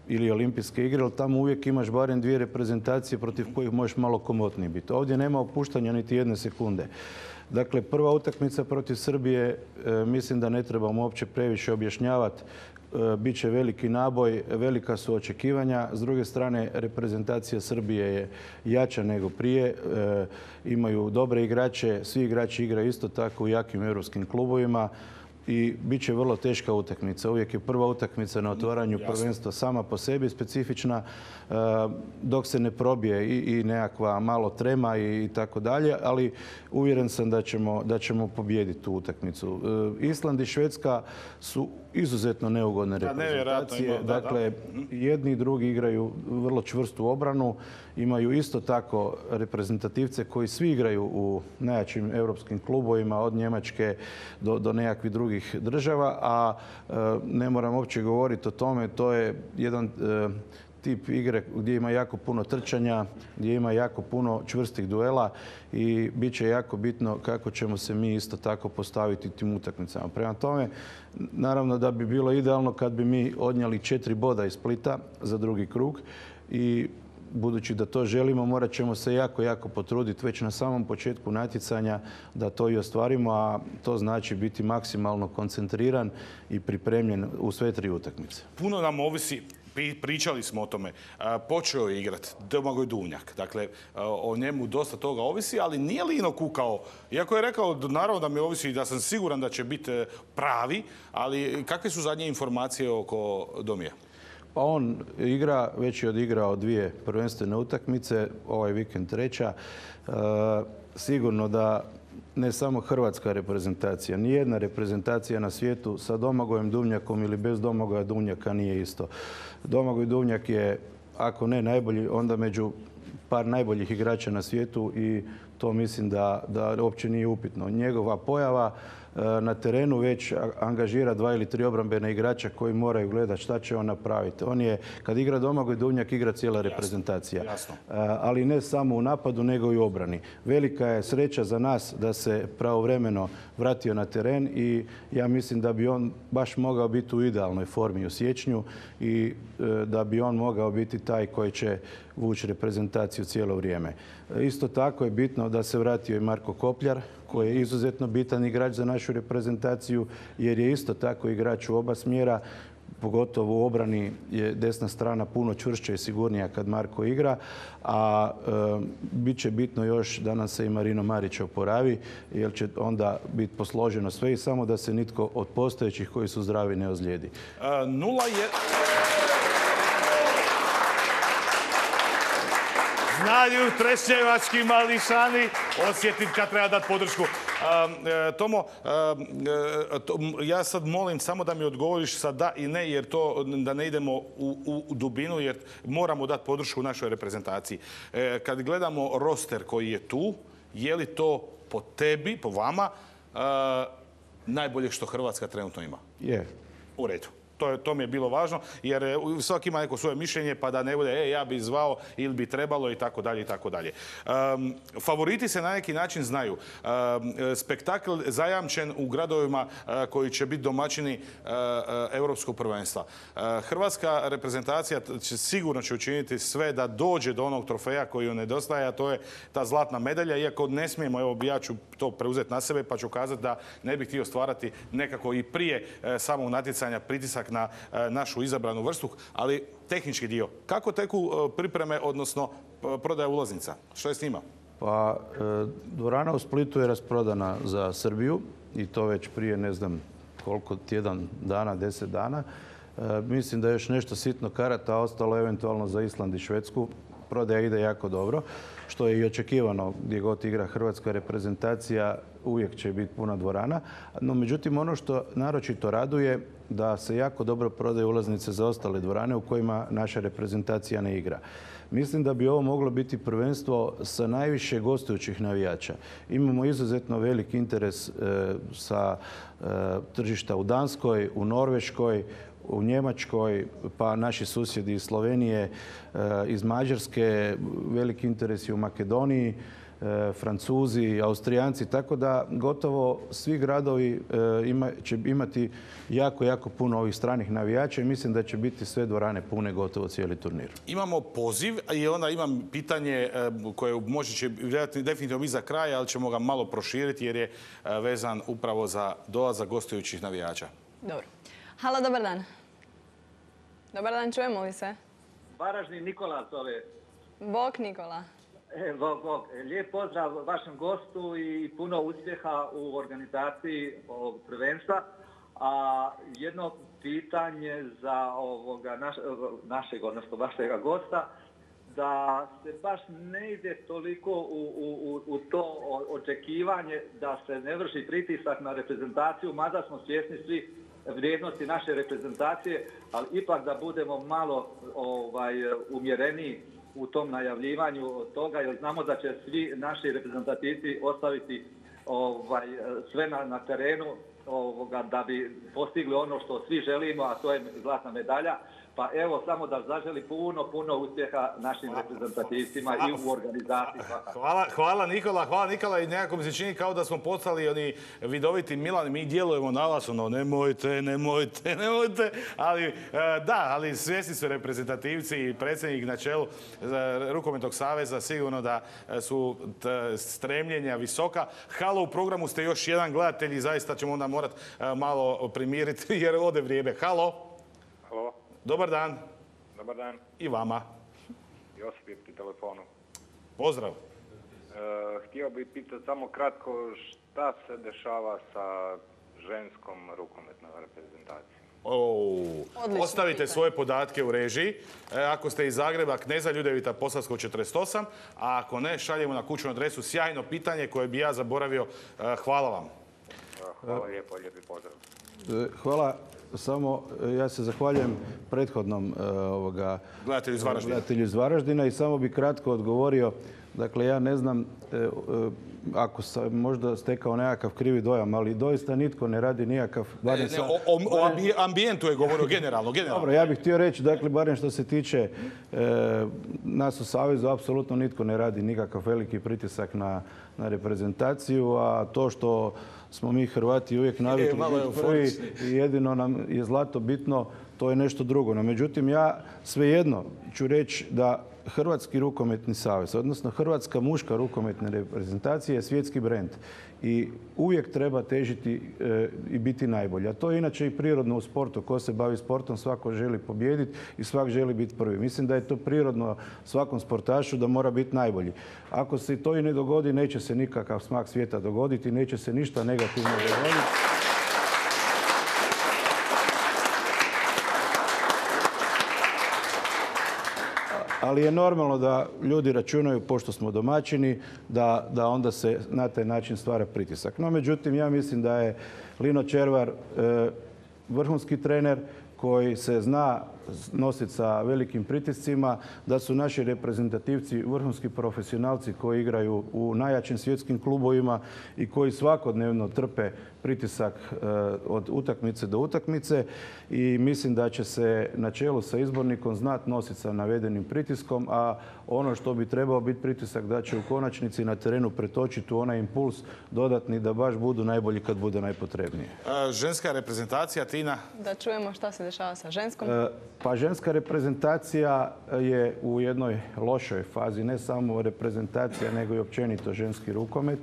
Speaker 10: ili olimpijske igre, ali tamo uvijek imaš barem dvije reprezentacije protiv kojih možeš malo komotniji biti. Ovdje nema opuštanja niti jedne sekunde. Dakle, prva utakmica protiv Srbije, e, mislim da ne trebamo uopće previše objašnjavati. E, Biće veliki naboj, velika su očekivanja. S druge strane, reprezentacija Srbije je jača nego prije. E, imaju dobre igrače, svi igrači igraju isto tako u jakim europskim klubovima i bit će vrlo teška utakmica. Uvijek je prva utakmica na otvaranju prvenstva sama po sebi specifična dok se ne probije i, i nekakva malo trema i, tako dalje, ali uvjeren sam da ćemo, da ćemo pobijediti tu utakmicu. E, Island i Švedska su izuzetno neugodne reprezentacije. Dakle, jedni i drugi igraju vrlo čvrstu obranu. Imaju isto tako reprezentativce koji svi igraju u najjačim europskim klubovima od Njemačke do, do nekakvih drugih država, a e, ne moram uopće govoriti o tome, to je jedan e, tip igre gdje ima jako puno trčanja, gdje ima jako puno čvrstih duela i bit će jako bitno kako ćemo se mi isto tako postaviti tim utakmicama. Prema tome, naravno da bi bilo idealno kad bi mi odnijeli četiri boda iz Splita za drugi krug i budući da to želimo, morat ćemo se jako, jako potruditi već na samom početku natjecanja da to i ostvarimo, a to znači biti maksimalno koncentriran i pripremljen u sve tri utakmice.
Speaker 1: Puno nam ovisi pričali smo o tome, počeo je igrati Domagoj Dunjak. Dakle, o njemu dosta toga ovisi, ali nije Lino kukao. Iako je rekao, naravno da mi ovisi i da sam siguran da će biti e, pravi, ali kakve su zadnje informacije oko Domija?
Speaker 10: Pa on igra, već je odigrao dvije prvenstvene utakmice, ovaj vikend treća. E, sigurno da ne samo hrvatska reprezentacija, nijedna reprezentacija na svijetu sa Domagojem Dumnjakom ili bez Domagoja Dumnjaka nije isto. Domagoj Duvnjak je, ako ne najbolji, onda među par najboljih igrača na svijetu i to mislim da, da uopće nije upitno. Njegova pojava na terenu već angažira dva ili tri obrambena igrača koji moraju gledati šta će on napraviti. On je, kad igra Domagoj Duvnjak, igra cijela reprezentacija. E, ali ne samo u napadu, nego i u obrani. Velika je sreća za nas da se pravovremeno vratio na teren i ja mislim da bi on baš mogao biti u idealnoj formi u siječnju i e, da bi on mogao biti taj koji će vući reprezentaciju cijelo vrijeme. Isto tako je bitno da se vratio i Marko Kopljar, koji je izuzetno bitan igrač za našu reprezentaciju, jer je isto tako igrač u oba smjera. Pogotovo u obrani je desna strana puno čvršća i sigurnija kad Marko igra, a e, bit će bitno još da nam se i Marino Marić oporavi, jer će onda biti posloženo sve i samo da se nitko od postojećih koji su zdravi ne ozlijedi.
Speaker 1: E, nula je... znaju trešnjevački mališani osjetiti kad treba dati podršku. E, Tomo, e, ja sad molim samo da mi odgovoriš sa da i ne, jer to da ne idemo u, dubinu, jer moramo dati podršku našoj reprezentaciji. E, kad gledamo roster koji je tu, je li to po tebi, po vama, najboljeg što Hrvatska trenutno ima.
Speaker 10: Je.
Speaker 1: U redu. To, to mi je bilo važno, jer e, svaki ima neko svoje mišljenje, pa da ne bude, e, ja bi zvao ili bi trebalo i tako dalje i tako dalje. Favoriti se na neki način znaju. Spektakl zajamčen u gradovima e, koji će biti domaćini e, europskog prvenstva. Hrvatska reprezentacija će, sigurno će učiniti sve da dođe do onog trofeja koji joj nedostaje, a to je ta zlatna medalja, iako ne smijemo, evo ja ću to preuzeti na sebe, pa ću kazati da ne bih htio stvarati nekako i prije samog natjecanja pritisak na e, našu izabranu vrstu, ali tehnički dio. Kako teku e, pripreme, odnosno prodaja ulaznica? Što je s njima?
Speaker 10: Pa, e, dvorana u Splitu je rasprodana za Srbiju i to već prije ne znam koliko, tjedan dana, deset dana. Mislim da je još nešto sitno karata ostalo eventualno za Island i Švedsku. Prodaja ide jako dobro, što je i očekivano gdje god igra hrvatska reprezentacija, uvijek će biti puna dvorana. No, međutim, ono što naročito raduje da se jako dobro prodaju ulaznice za ostale dvorane u kojima naša reprezentacija ne igra. Mislim da bi ovo moglo biti prvenstvo sa najviše gostujućih navijača. Imamo izuzetno velik interes e, sa e, tržišta u Danskoj, u Norveškoj, u Njemačkoj, pa naši susjedi iz Slovenije, e, iz Mađarske, veliki interes je u Makedoniji, Francuzi, Austrijanci, tako da gotovo svi gradovi e, ima- će imati jako, jako puno ovih stranih navijača i mislim da će biti sve dvorane pune gotovo cijeli turnir.
Speaker 1: Imamo poziv i onda imam pitanje e, koje može će vjerojatno definitivno biti za kraj, ali ćemo ga malo proširiti jer je e, vezan upravo za dolazak gostujućih navijača.
Speaker 2: Dobro. Halo, dobar dan. Dobar dan, čujemo li se?
Speaker 15: Varaždin Nikola zove.
Speaker 2: Bok Nikola.
Speaker 15: E, Bog, Bog. Lijep pozdrav vašem gostu i puno uspjeha u organizaciji ovog prvenstva. A jedno pitanje za ovoga naš, našeg, odnosno vašega gosta, da se baš ne ide toliko u, u, u- to očekivanje da se ne vrši pritisak na reprezentaciju, mada smo svjesni svi vrijednosti naše reprezentacije, ali ipak da budemo malo ovaj, umjereniji u tom najavljivanju toga, jer znamo da će svi naši reprezentativci ostaviti ovaj, sve na, terenu ovoga, da bi postigli ono što svi želimo, a to je zlatna medalja. Pa evo, samo da zaželi puno, puno uspjeha našim reprezentativcima i u organizaciji.
Speaker 1: Hvala, hvala Nikola, hvala Nikola. I nekako mi se čini kao da smo postali oni vidoviti Milan, mi djelujemo na vas, ono nemojte, nemojte, <laughs> nemojte, ali e, da, ali svjesni su reprezentativci i predsjednik na čelu e, Rukometnog saveza, sigurno da e, su stremljenja visoka. Halo, u programu ste još jedan gledatelj i zaista ćemo onda morat e, malo primiriti <laughs> jer ode vrijeme. Halo, dobar dan
Speaker 16: dobar dan.
Speaker 1: i vama.
Speaker 16: Josip je pri telefonu.
Speaker 1: Pozdrav.
Speaker 16: E, htio bih pitati samo kratko šta se dešava sa ženskom rukometnom reprezentacijom.
Speaker 1: Ostavite
Speaker 16: pitanje.
Speaker 1: svoje podatke u režiji. E, ako ste iz Zagreba, Kneza Ljudevita, Posavskog 48, a ako ne, šaljemo na kućnu adresu. Sjajno pitanje koje bi ja zaboravio. E, hvala vam.
Speaker 16: Hvala lijepo, lijepi pozdrav.
Speaker 10: Hvala. Samo e, ja se zahvaljujem prethodnom e, ovoga,
Speaker 1: Gledatelju iz Varaždina.
Speaker 10: gledatelju iz Varaždina i samo bi kratko odgovorio. Dakle, ja ne znam e, ako sam možda stekao nekakav krivi dojam, ali doista nitko ne radi nikakav...
Speaker 1: Ne,
Speaker 10: sa-
Speaker 1: o, o- o ambi- ambijentu je govorio generalno, generalno.
Speaker 10: Dobro, ja bih htio reći, dakle, barem što se tiče e, nas u Savezu, apsolutno nitko ne radi nikakav veliki pritisak na, na reprezentaciju, a to što smo mi Hrvati uvijek navikli prvi
Speaker 1: euforični.
Speaker 10: i jedino nam je zlato bitno, to je nešto drugo. No, međutim, ja svejedno ću reći da Hrvatski rukometni savez, odnosno Hrvatska muška rukometna reprezentacija je svjetski brend i uvijek treba težiti e, i biti najbolji. A to je inače i prirodno u sportu. Ko se bavi sportom, svako želi pobijediti i svak želi biti prvi. Mislim da je to prirodno svakom sportašu da mora biti najbolji. Ako se to i ne dogodi, neće se nikakav smak svijeta dogoditi, neće se ništa negativno dogoditi. Ali je normalno da ljudi računaju, pošto smo domaćini, da, da onda se na taj način stvara pritisak. No, međutim, ja mislim da je Lino Červar e, vrhunski trener koji se zna nositi sa velikim pritiscima, da su naši reprezentativci vrhunski profesionalci koji igraju u najjačim svjetskim klubovima i koji svakodnevno trpe pritisak e, od utakmice do utakmice i mislim da će se na čelu sa izbornikom znat nositi sa navedenim pritiskom, a ono što bi trebao biti pritisak da će u konačnici na terenu pretočiti u onaj impuls dodatni da baš budu najbolji kad bude najpotrebnije.
Speaker 1: E, ženska reprezentacija, Tina?
Speaker 2: Da čujemo šta se dešava sa ženskom.
Speaker 10: E, Pa ženska reprezentacija je u jednoj lošoj fazi, ne samo reprezentacija, nego i općenito ženski rukomet.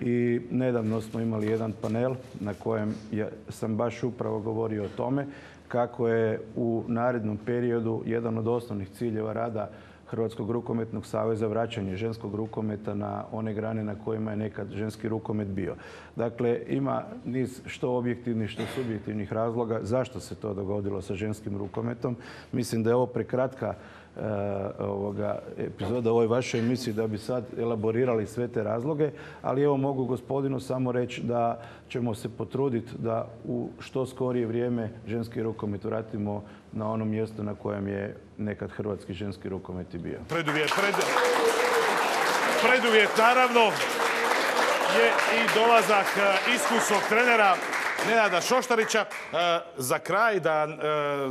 Speaker 10: I nedavno smo imali jedan panel na kojem je- sam baš upravo govorio o tome kako je u narednom periodu jedan od osnovnih ciljeva rada Hrvatskog rukometnog saveza vraćanje ženskog rukometa na one grane na kojima je nekad ženski rukomet bio. Dakle, ima niz što objektivnih, što subjektivnih razloga zašto se to dogodilo sa ženskim rukometom. Mislim da je ovo prekratka ovoga, epizoda u ovoj vašoj emisiji da bi sad elaborirali sve te razloge, ali evo mogu gospodinu samo reći da ćemo se potruditi da u što skorije vrijeme ženski rukomet vratimo na ono mjesto na kojem je nekad hrvatski ženski rukomet i bio.
Speaker 1: Preduvjet, pred... preduvjet naravno je i dolazak e, iskusnog trenera Nenada Šoštarića. E, Za kraj da e,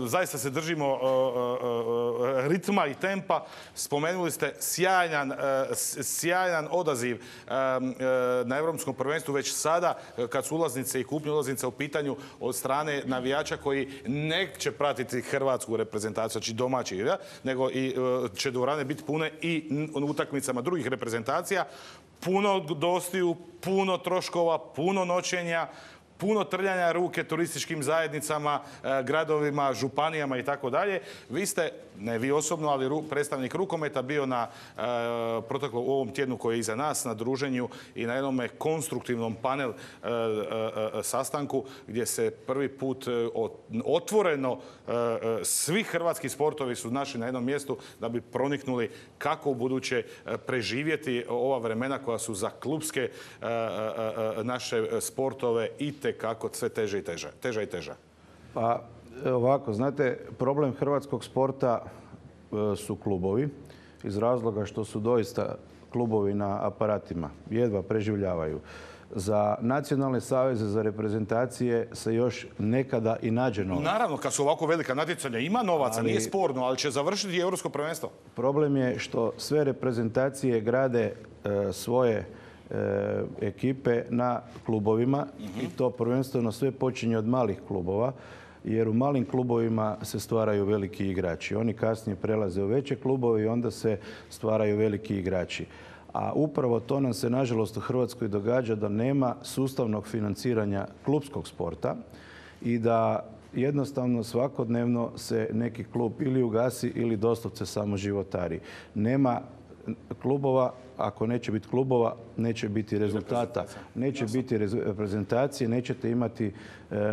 Speaker 1: zaista se držimo e, ritma i tempa. Spomenuli ste sjajan, odaziv na Europskom prvenstvu već sada kad su ulaznice i kupnje ulaznica u pitanju od strane navijača koji neće pratiti hrvatsku reprezentaciju, znači domaći, nego i će dvorane biti pune i utakmicama drugih reprezentacija. Puno gostiju, puno troškova, puno noćenja, puno trljanja ruke turističkim zajednicama, e, gradovima, županijama i tako dalje. Vi ste, ne vi osobno, ali predstavnik rukometa bio na e, proteklo u ovom tjednu koji je iza nas, na druženju i na jednome konstruktivnom panel e, e, sastanku gdje se prvi put ot- otvoreno svi hrvatski sportovi su našli na jednom mjestu da bi proniknuli kako u buduće preživjeti ova vremena koja su za klubske naše sportove i kako sve teže i teže. Teža i teža.
Speaker 10: Pa ovako, znate, problem hrvatskog sporta e, su klubovi iz razloga što su doista klubovi na aparatima. Jedva preživljavaju. Za nacionalne saveze, za reprezentacije se još nekada i nađe novac.
Speaker 1: Naravno, kad su ovako velika natjecanja, ima novaca,
Speaker 10: Ali-
Speaker 1: nije sporno, ali će završiti europsko prvenstvo.
Speaker 10: Problem je što sve reprezentacije grade e, svoje e, ekipe na klubovima i to prvenstveno sve počinje od malih klubova jer u malim klubovima se stvaraju veliki igrači. Oni kasnije prelaze u veće klubove i onda se stvaraju veliki igrači. A upravo to nam se nažalost u Hrvatskoj događa da nema sustavnog financiranja klubskog sporta i da jednostavno svakodnevno se neki klub ili ugasi ili doslovce samo životari. Nema klubova, ako neće biti klubova, neće biti rezultata, neće biti reprezentacije, nećete imati e,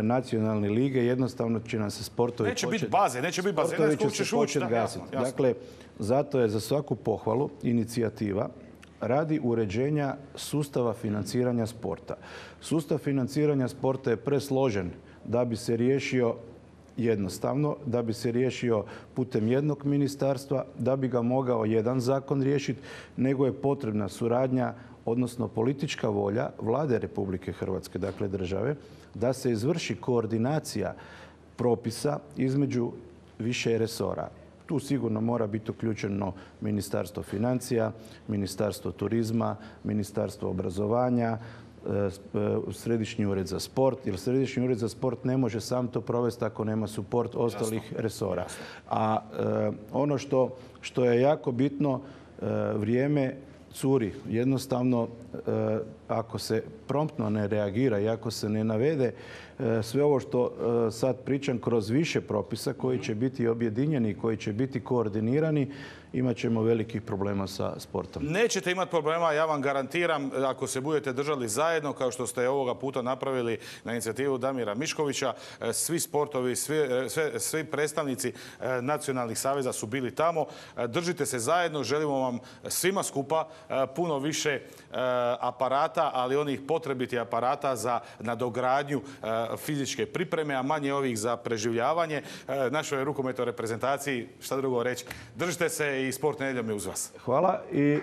Speaker 10: nacionalne lige, jednostavno će nam se sportovi
Speaker 1: Neće biti
Speaker 10: počet-
Speaker 1: baze, neće biti bazena
Speaker 10: sportovi
Speaker 1: iz kog
Speaker 10: će se početi gasiti. Dakle, zato je za svaku pohvalu inicijativa. Radi uređenja sustava financiranja sporta. Sustav financiranja sporta je presložen da bi se riješio jednostavno, da bi se riješio putem jednog ministarstva, da bi ga mogao jedan zakon riješiti, nego je potrebna suradnja, odnosno politička volja vlade Republike Hrvatske, dakle države, da se izvrši koordinacija propisa između više resora. Tu sigurno mora biti uključeno Ministarstvo financija, Ministarstvo turizma, Ministarstvo obrazovanja, Središnji ured za sport, jer Središnji ured za sport ne može sam to provesti ako nema suport ostalih resora. A e, ono što, što je jako bitno, e, vrijeme curi. Jednostavno, e, ako se promptno ne reagira i ako se ne navede e, sve ovo što e, sad pričam kroz više propisa koji će biti objedinjeni, koji će biti koordinirani, imat ćemo velikih problema sa sportom.
Speaker 1: Nećete imati problema, ja vam garantiram, ako se budete držali zajedno, kao što ste ovoga puta napravili na inicijativu Damira Miškovića, e, svi sportovi, svi, e, sve- svi predstavnici e, nacionalnih saveza su bili tamo. Držite se zajedno, želimo vam svima skupa puno više aparata ali onih potrebitih aparata za nadogradnju fizičke pripreme, a manje ovih za preživljavanje. Našoj rukometnoj reprezentaciji, šta drugo reći, držite se i sport nedjeljom je uz vas.
Speaker 10: Hvala i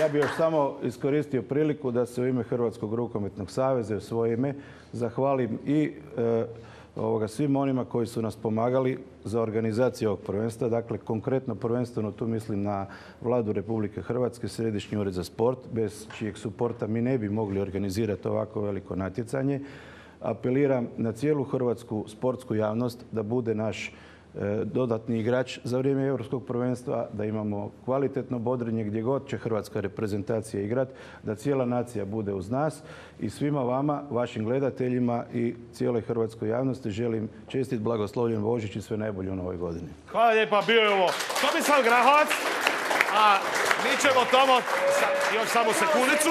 Speaker 10: Ja bih još samo iskoristio priliku da se u ime Hrvatskog rukometnog saveza i u svoje ime zahvalim i e, svim onima koji su nas pomagali za organizaciju ovog prvenstva. Dakle, konkretno prvenstveno tu mislim na vladu Republike Hrvatske, Središnji ured za sport, bez čijeg suporta mi ne bi mogli organizirati ovako veliko natjecanje. Apeliram na cijelu hrvatsku sportsku javnost da bude naš dodatni igrač za vrijeme Europskog prvenstva, da imamo kvalitetno bodrenje gdje god će hrvatska reprezentacija igrati, da cijela nacija bude uz nas i svima vama, vašim gledateljima i cijeloj hrvatskoj javnosti želim čestit blagoslovljen Božić i sve najbolje u novoj godini.
Speaker 1: Hvala lijepa, bio je ovo Tomislav Grahovac, a mi ćemo tomo još samo sekundicu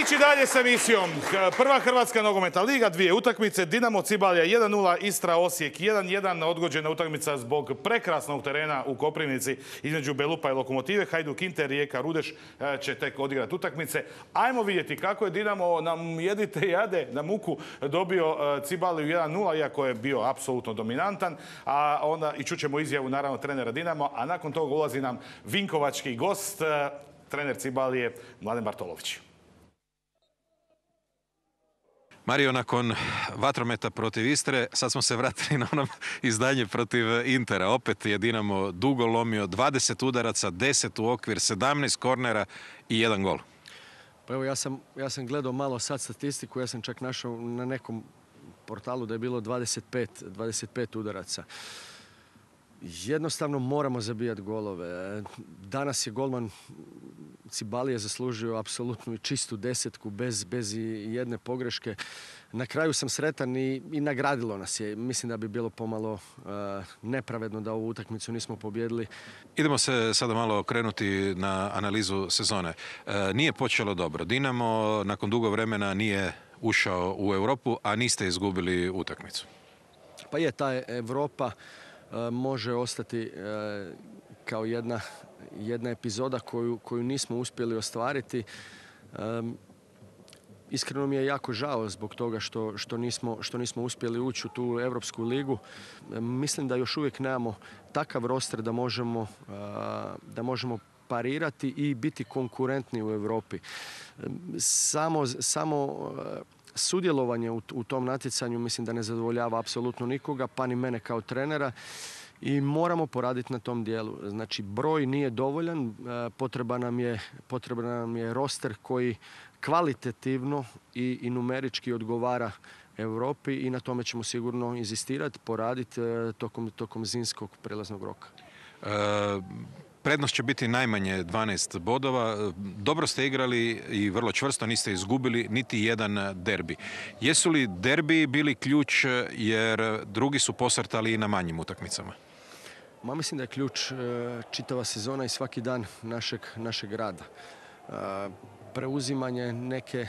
Speaker 1: ići dalje s emisijom. Prva Hrvatska nogometa liga, dvije utakmice. Dinamo Cibalja 1-0, Istra Osijek 1-1. Odgođena utakmica zbog prekrasnog terena u Koprivnici između Belupa i Lokomotive. Hajduk Inter, Rijeka Rudeš e, će tek odigrati utakmice. Ajmo vidjeti kako je Dinamo nam jedite jade na muku dobio e, Cibaliju 1-0, iako je bio apsolutno dominantan. A onda i čućemo izjavu naravno trenera Dinamo, a nakon toga ulazi nam Vinkovački gost, e, trener Cibalije Mladen Bartolović.
Speaker 17: Mario, nakon vatrometa protiv Istre, sad smo se vratili na ono izdanje protiv Intera. Opet je Dinamo dugo lomio, 20 udaraca, 10 u okvir, 17 kornera i jedan gol.
Speaker 18: Pa evo, ja sam, ja sam gledao malo sad statistiku, ja sam čak našao na nekom portalu da je bilo 25, 25 udaraca. Jednostavno moramo zabijati golove. Danas je golman Cibali zaslužio apsolutnu i čistu desetku bez, bez i jedne pogreške. Na kraju sam sretan i, i nagradilo nas je. Mislim da bi bilo pomalo uh, nepravedno da ovu utakmicu nismo pobjedili.
Speaker 17: Idemo se sada malo krenuti na analizu sezone. Uh, nije počelo dobro. Dinamo nakon dugo vremena nije ušao u Europu, a niste izgubili utakmicu.
Speaker 18: Pa je, ta Europa može ostati kao jedna, jedna epizoda koju, koju nismo uspjeli ostvariti. Iskreno mi je jako žao zbog toga što, što, nismo, što nismo uspjeli ući u tu Europsku ligu. Mislim da još uvijek nemamo takav roster da možemo, da možemo parirati i biti konkurentni u Europi. Samo, samo sudjelovanje u, tom natjecanju mislim da ne zadovoljava apsolutno nikoga, pa ni mene kao trenera i moramo poraditi na tom dijelu. Znači, broj nije dovoljan, e, potreba nam je, potreba nam je roster koji kvalitativno i, numerički odgovara Europi i na tome ćemo sigurno inzistirati, poraditi e, tokom, tokom zimskog prelaznog roka.
Speaker 17: E, prednost će biti najmanje 12 bodova. Dobro ste igrali i vrlo čvrsto niste izgubili niti jedan derbi. Jesu li derbi bili ključ jer drugi su posrtali i na manjim utakmicama?
Speaker 18: Ma mislim da je ključ e, čitava sezona i svaki dan našeg, našeg rada. E, preuzimanje neke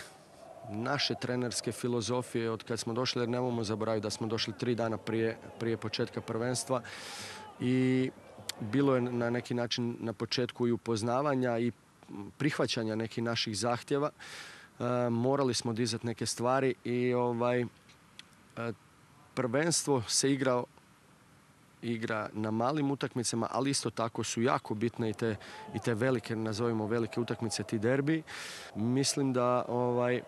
Speaker 18: naše trenerske filozofije od kad smo došli, jer nemamo zaboraviti da smo došli tri dana prije, prije početka prvenstva i bilo je na neki način na početku i upoznavanja i prihvaćanja nekih naših zahtjeva. E, morali smo dizati neke stvari i ovaj prvenstvo se igrao igra na malim utakmicama, ali isto tako su jako bitne i te, i te velike, nazovimo velike utakmice, ti derbi. Mislim da ovaj,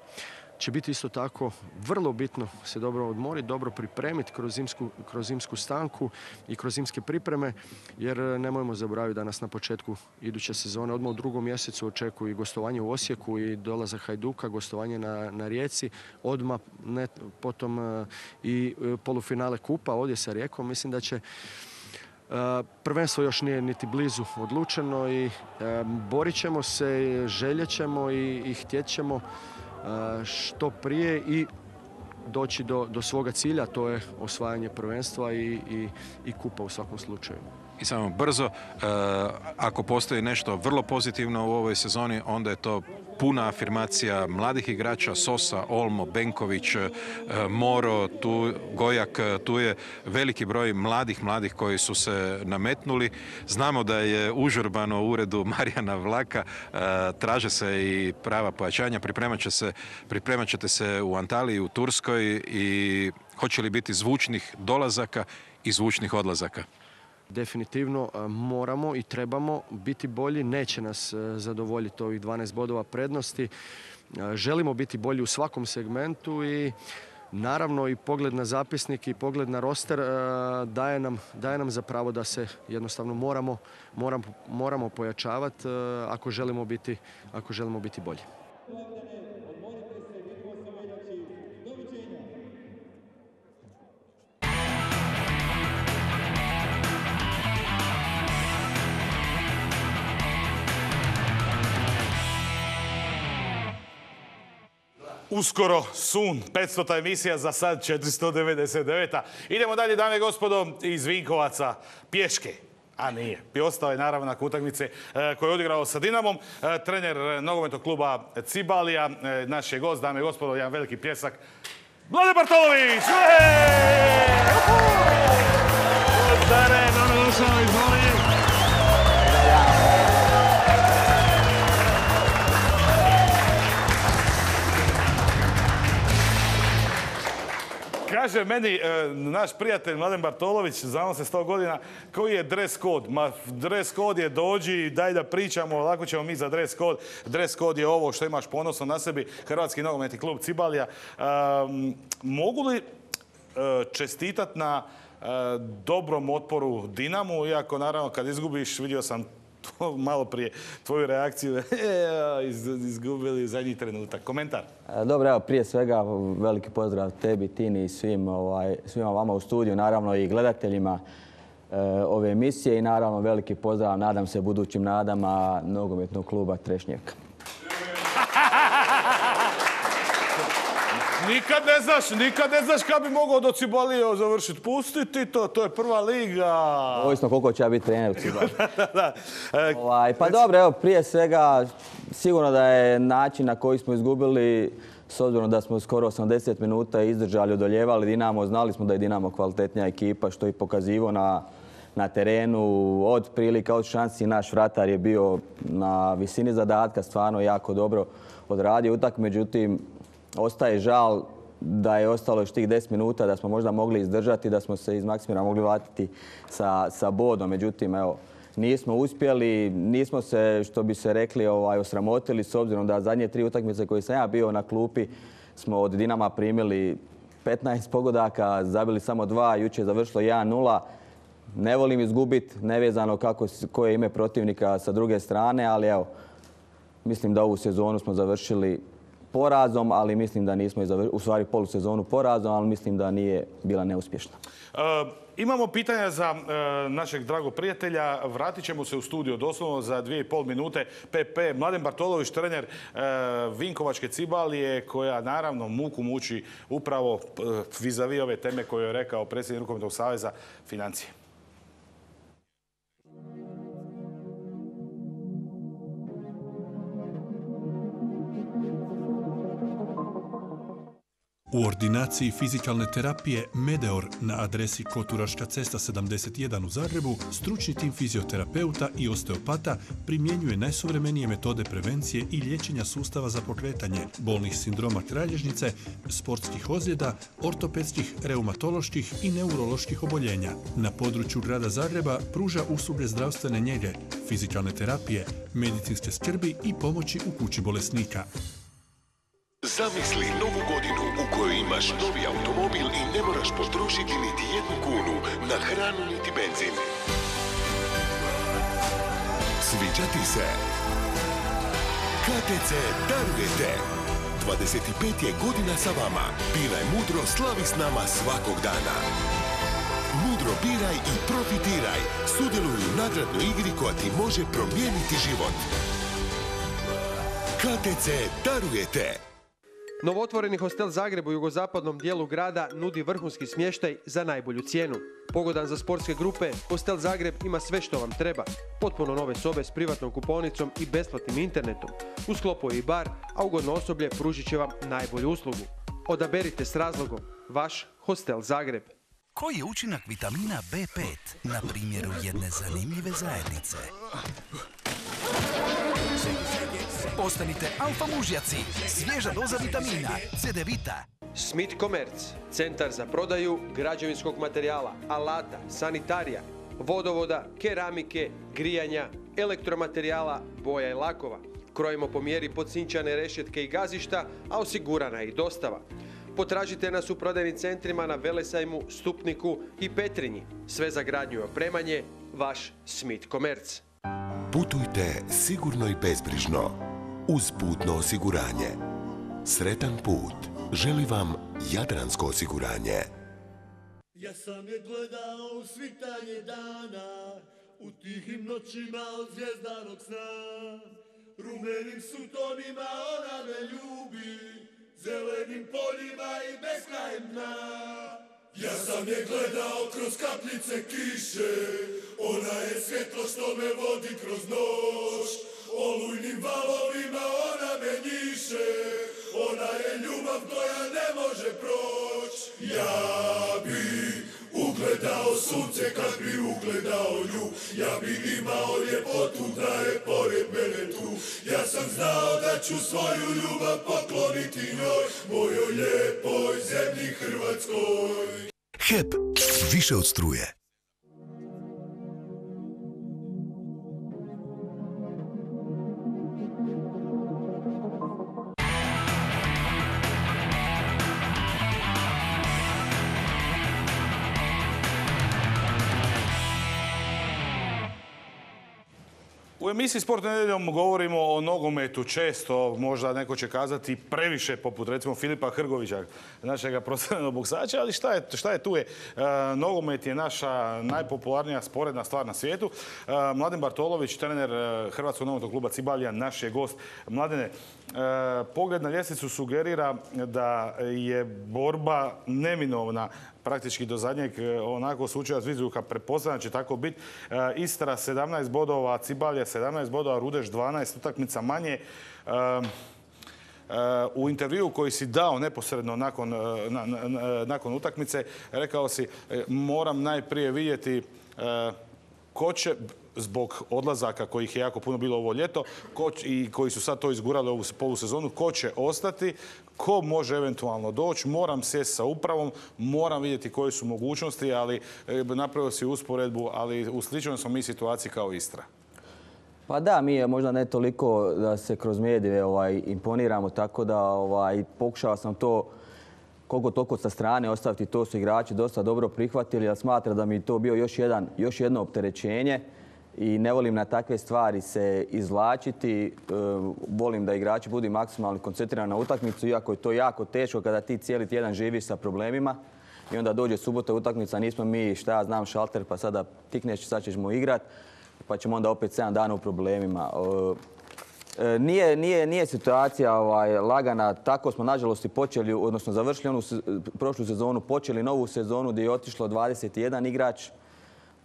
Speaker 18: će biti isto tako vrlo bitno se dobro odmoriti, dobro pripremiti kroz zimsku, kroz zimsku stanku i kroz zimske pripreme, jer e, nemojmo zaboraviti da nas na početku iduće sezone, odmah u drugom mjesecu očekuju i gostovanje u Osijeku i dolazak Hajduka, gostovanje na, na Rijeci, odmah ne, potom e, i e, polufinale Kupa ovdje sa Rijekom. Mislim da će Prvenstvo još nije niti blizu odlučeno i borit ćemo se, željet ćemo i, i htjet ćemo što prije i doći do, do svoga cilja, to je osvajanje prvenstva i, i, i kupa u svakom slučaju.
Speaker 17: I samo brzo, e, ako postoji nešto vrlo pozitivno u ovoj sezoni, onda je to puna afirmacija mladih igrača, Sosa, Olmo, Benković, e, Moro, tu, Gojak, e, tu je veliki broj mladih, mladih koji su se nametnuli. Znamo da je užurbano u uredu <laughs> Marijana Vlaka, traže se i prava pojačanja, pripremat, će se, pripremat ćete se u Antaliji, u Turskoj i hoće li biti zvučnih dolazaka i zvučnih odlazaka?
Speaker 18: Definitivno e, moramo i trebamo biti bolji, neće nas e, zadovoljiti ovih 12 bodova prednosti. E, želimo biti bolji u svakom segmentu i naravno i pogled na zapisnik i pogled na roster daje nam, daje nam za pravo da se jednostavno moramo, moramo, moramo pojačavati ako želimo biti, ako želimo biti bolji.
Speaker 1: Uskoro sun, 500. emisija, za sad 499. Idemo dalje, dame i gospodo, iz Vinkovaca, pješke. A nije. Ostao je naravno na utakmice e, koje je odigrao sa Dinamom. E, trener nogometnog kluba Cibalija, e, naš je gost, dame i gospodo, jedan veliki pjesak. Vlade Bartolović! Kaže meni e, naš prijatelj Mladen Bartolović, znamo se sto godina, koji je dress kod? Ma dress kod je dođi, daj da pričamo, lako ćemo mi za dress kod. Dress kod je ovo što imaš ponosno na sebi, Hrvatski nogometni klub Cibalija. mogu li e, čestitat na e, dobrom otporu Dinamu, iako naravno kad izgubiš, vidio sam malo prije tvoju reakciju, <laughs> e, izgubili zadnji trenutak. Komentar?
Speaker 19: E, dobro, evo, prije svega veliki pozdrav tebi, Tini i svim, ovaj, svima vama u studiju, naravno i gledateljima e, ove emisije i naravno veliki pozdrav, nadam se, budućim nadama nogometnog kluba Trešnjevka.
Speaker 1: Nikad ne znaš, nikad ne znaš kad bi mogao do Cibalija završiti. Pustiti to, to je prva liga.
Speaker 19: Ovisno koliko će ja biti trener u <laughs> e, ovaj, pa dobro, evo, prije svega, sigurno da je način na koji smo izgubili, s obzirom da smo skoro 80 minuta izdržali, odoljevali Dinamo, znali smo da je Dinamo kvalitetnija ekipa, što je pokazivo na, na terenu, od prilika, od šansi. Naš vratar je bio na visini zadatka, stvarno jako dobro odradio utak, međutim, ostaje žal da je ostalo još tih 10 minuta, da smo možda mogli izdržati, da smo se iz Maksimira mogli vratiti sa, sa bodom. Međutim, evo, nismo uspjeli, nismo se, što bi se rekli, ovaj, osramotili s obzirom da zadnje tri utakmice koje sam ja bio na klupi smo od Dinama primili 15 pogodaka, zabili samo dva, jučer je završilo 1-0. Ne volim izgubiti, nevezano kako, koje ime protivnika sa druge strane, ali evo, mislim da ovu sezonu smo završili porazom, ali mislim da nismo u stvari polusezonu porazom, ali mislim da nije bila neuspješna.
Speaker 1: E, imamo pitanja za e, našeg dragog prijatelja. Vratit ćemo se u studio doslovno za dvije i pol minute. PP, Mladen Bartolović, trener e, Vinkovačke Cibalije, koja naravno muku muči upravo vizavi ove teme koje je rekao predsjednik Rukometnog saveza financije.
Speaker 20: U ordinaciji fizikalne terapije Medeor na adresi Koturaška cesta 71 u Zagrebu stručni tim fizioterapeuta i osteopata primjenjuje najsuvremenije metode prevencije i liječenja sustava za pokretanje bolnih sindroma kralježnice, sportskih ozljeda, ortopedskih, reumatoloških i neuroloških oboljenja. Na području grada Zagreba pruža usluge zdravstvene njege, fizikalne terapije, medicinske skrbi i pomoći u kući bolesnika.
Speaker 3: Zamisli novu godinu u kojoj imaš novi automobil i ne moraš potrošiti niti jednu kunu na hranu niti benzin. Sviđa ti se? KTC darujete. 25 je godina sa vama. Biraj mudro, slavi s nama svakog dana. Mudro biraj i profitiraj. Sudjeluj u nagradnoj igri koja ti može promijeniti život. KTC darujete.
Speaker 5: Novotvoreni hostel Zagreb u jugozapadnom dijelu grada nudi vrhunski smještaj za najbolju cijenu. Pogodan za sportske grupe, Hostel Zagreb ima sve što vam treba. Potpuno nove sobe s privatnom kupovnicom i besplatnim internetom. U sklopu je i bar, a ugodno osoblje pružit će vam najbolju uslugu. Odaberite s razlogom. Vaš Hostel Zagreb.
Speaker 21: Koji je učinak vitamina B5 na primjeru jedne zanimljive zajednice? Postanite alfa mužjaci. Svježa doza vitamina. CD Vita.
Speaker 5: Smith Commerce, centar za prodaju građevinskog materijala, alata, sanitarija, vodovoda, keramike, grijanja, elektromaterijala, boja i lakova. Krojimo po mjeri podsinčane rešetke i gazišta, a osigurana je i dostava. Potražite nas u prodajnim centrima na Velesajmu, Stupniku i Petrinji. Sve za gradnju i opremanje, vaš Smith Commerce.
Speaker 3: Putujte sigurno i bezbrižno uz putno osiguranje. Sretan put želi vam Jadransko osiguranje.
Speaker 8: Ja sam je gledao u svitanje dana, u tihim noćima od zvijezdanog sna. Rumenim sutonima ona me ljubi, zelenim poljima i beskrajem dna. Ja sam je gledao kroz kapljice kiše, ona je svjetlo što me vodi kroz noć. Olujnim valovima ona me njiše, ona je ljubav koja ne može proć. Ja bi ugledao sunce kad bi ugledao nju, ja bi imao ljepotu da je pored mene tu. Ja sam znao da ću svoju ljubav pokloniti njoj, mojoj lijepoj zemlji Hrvatskoj.
Speaker 3: HEP, više od struje.
Speaker 1: Emisiji Sport nedjeljom govorimo o nogometu često, možda neko će kazati previše, poput recimo Filipa Hrgovića, našega profesionalnog boksača, ali šta je, šta je tu je? E, nogomet je naša najpopularnija sporedna stvar na svijetu. E, Mladen Bartolović, trener e, Hrvatskog nogometnog kluba Cibalija, naš je gost. Mladene, pogled na ljestvicu sugerira da je borba neminovna praktički do zadnjeg e, onako slučaja Zvizduka pretpostavljam će tako biti. E, Istra 17 bodova, Cibalja 17 bodova, Rudeš 12 utakmica manje. E, u intervju koji si dao neposredno nakon, na, na, nakon utakmice rekao si moram najprije vidjeti ko će zbog odlazaka kojih je jako puno bilo ovo ljeto ko, i koji su sad to izgurali ovu polusezonu, ko će ostati, ko može eventualno doći, moram sjesti sa upravom, moram vidjeti koje su mogućnosti, ali napravio si usporedbu, ali u sličnoj smo mi situaciji kao Istra.
Speaker 19: Pa da, mi je možda ne toliko da se kroz medije ovaj, imponiramo, tako da ovaj, pokušao sam to koliko toliko sa strane ostaviti, to su igrači dosta dobro prihvatili, ja smatram da mi to bio još, jedan, još jedno opterećenje i ne volim na takve stvari se izvlačiti. E, volim da igrači budu maksimalno koncentrirani na utakmicu, iako je to jako teško kada ti cijeli tjedan živiš sa problemima i onda dođe subota utakmica, nismo mi šta ja znam šalter pa sada tikneš sad ćemo igrat pa ćemo onda opet 7 dana u problemima. E, e, nije, nije, nije situacija ovaj, lagana, tako smo nažalost i počeli, odnosno završili onu prošlu sezonu, počeli novu sezonu gdje je otišlo 21 igrač,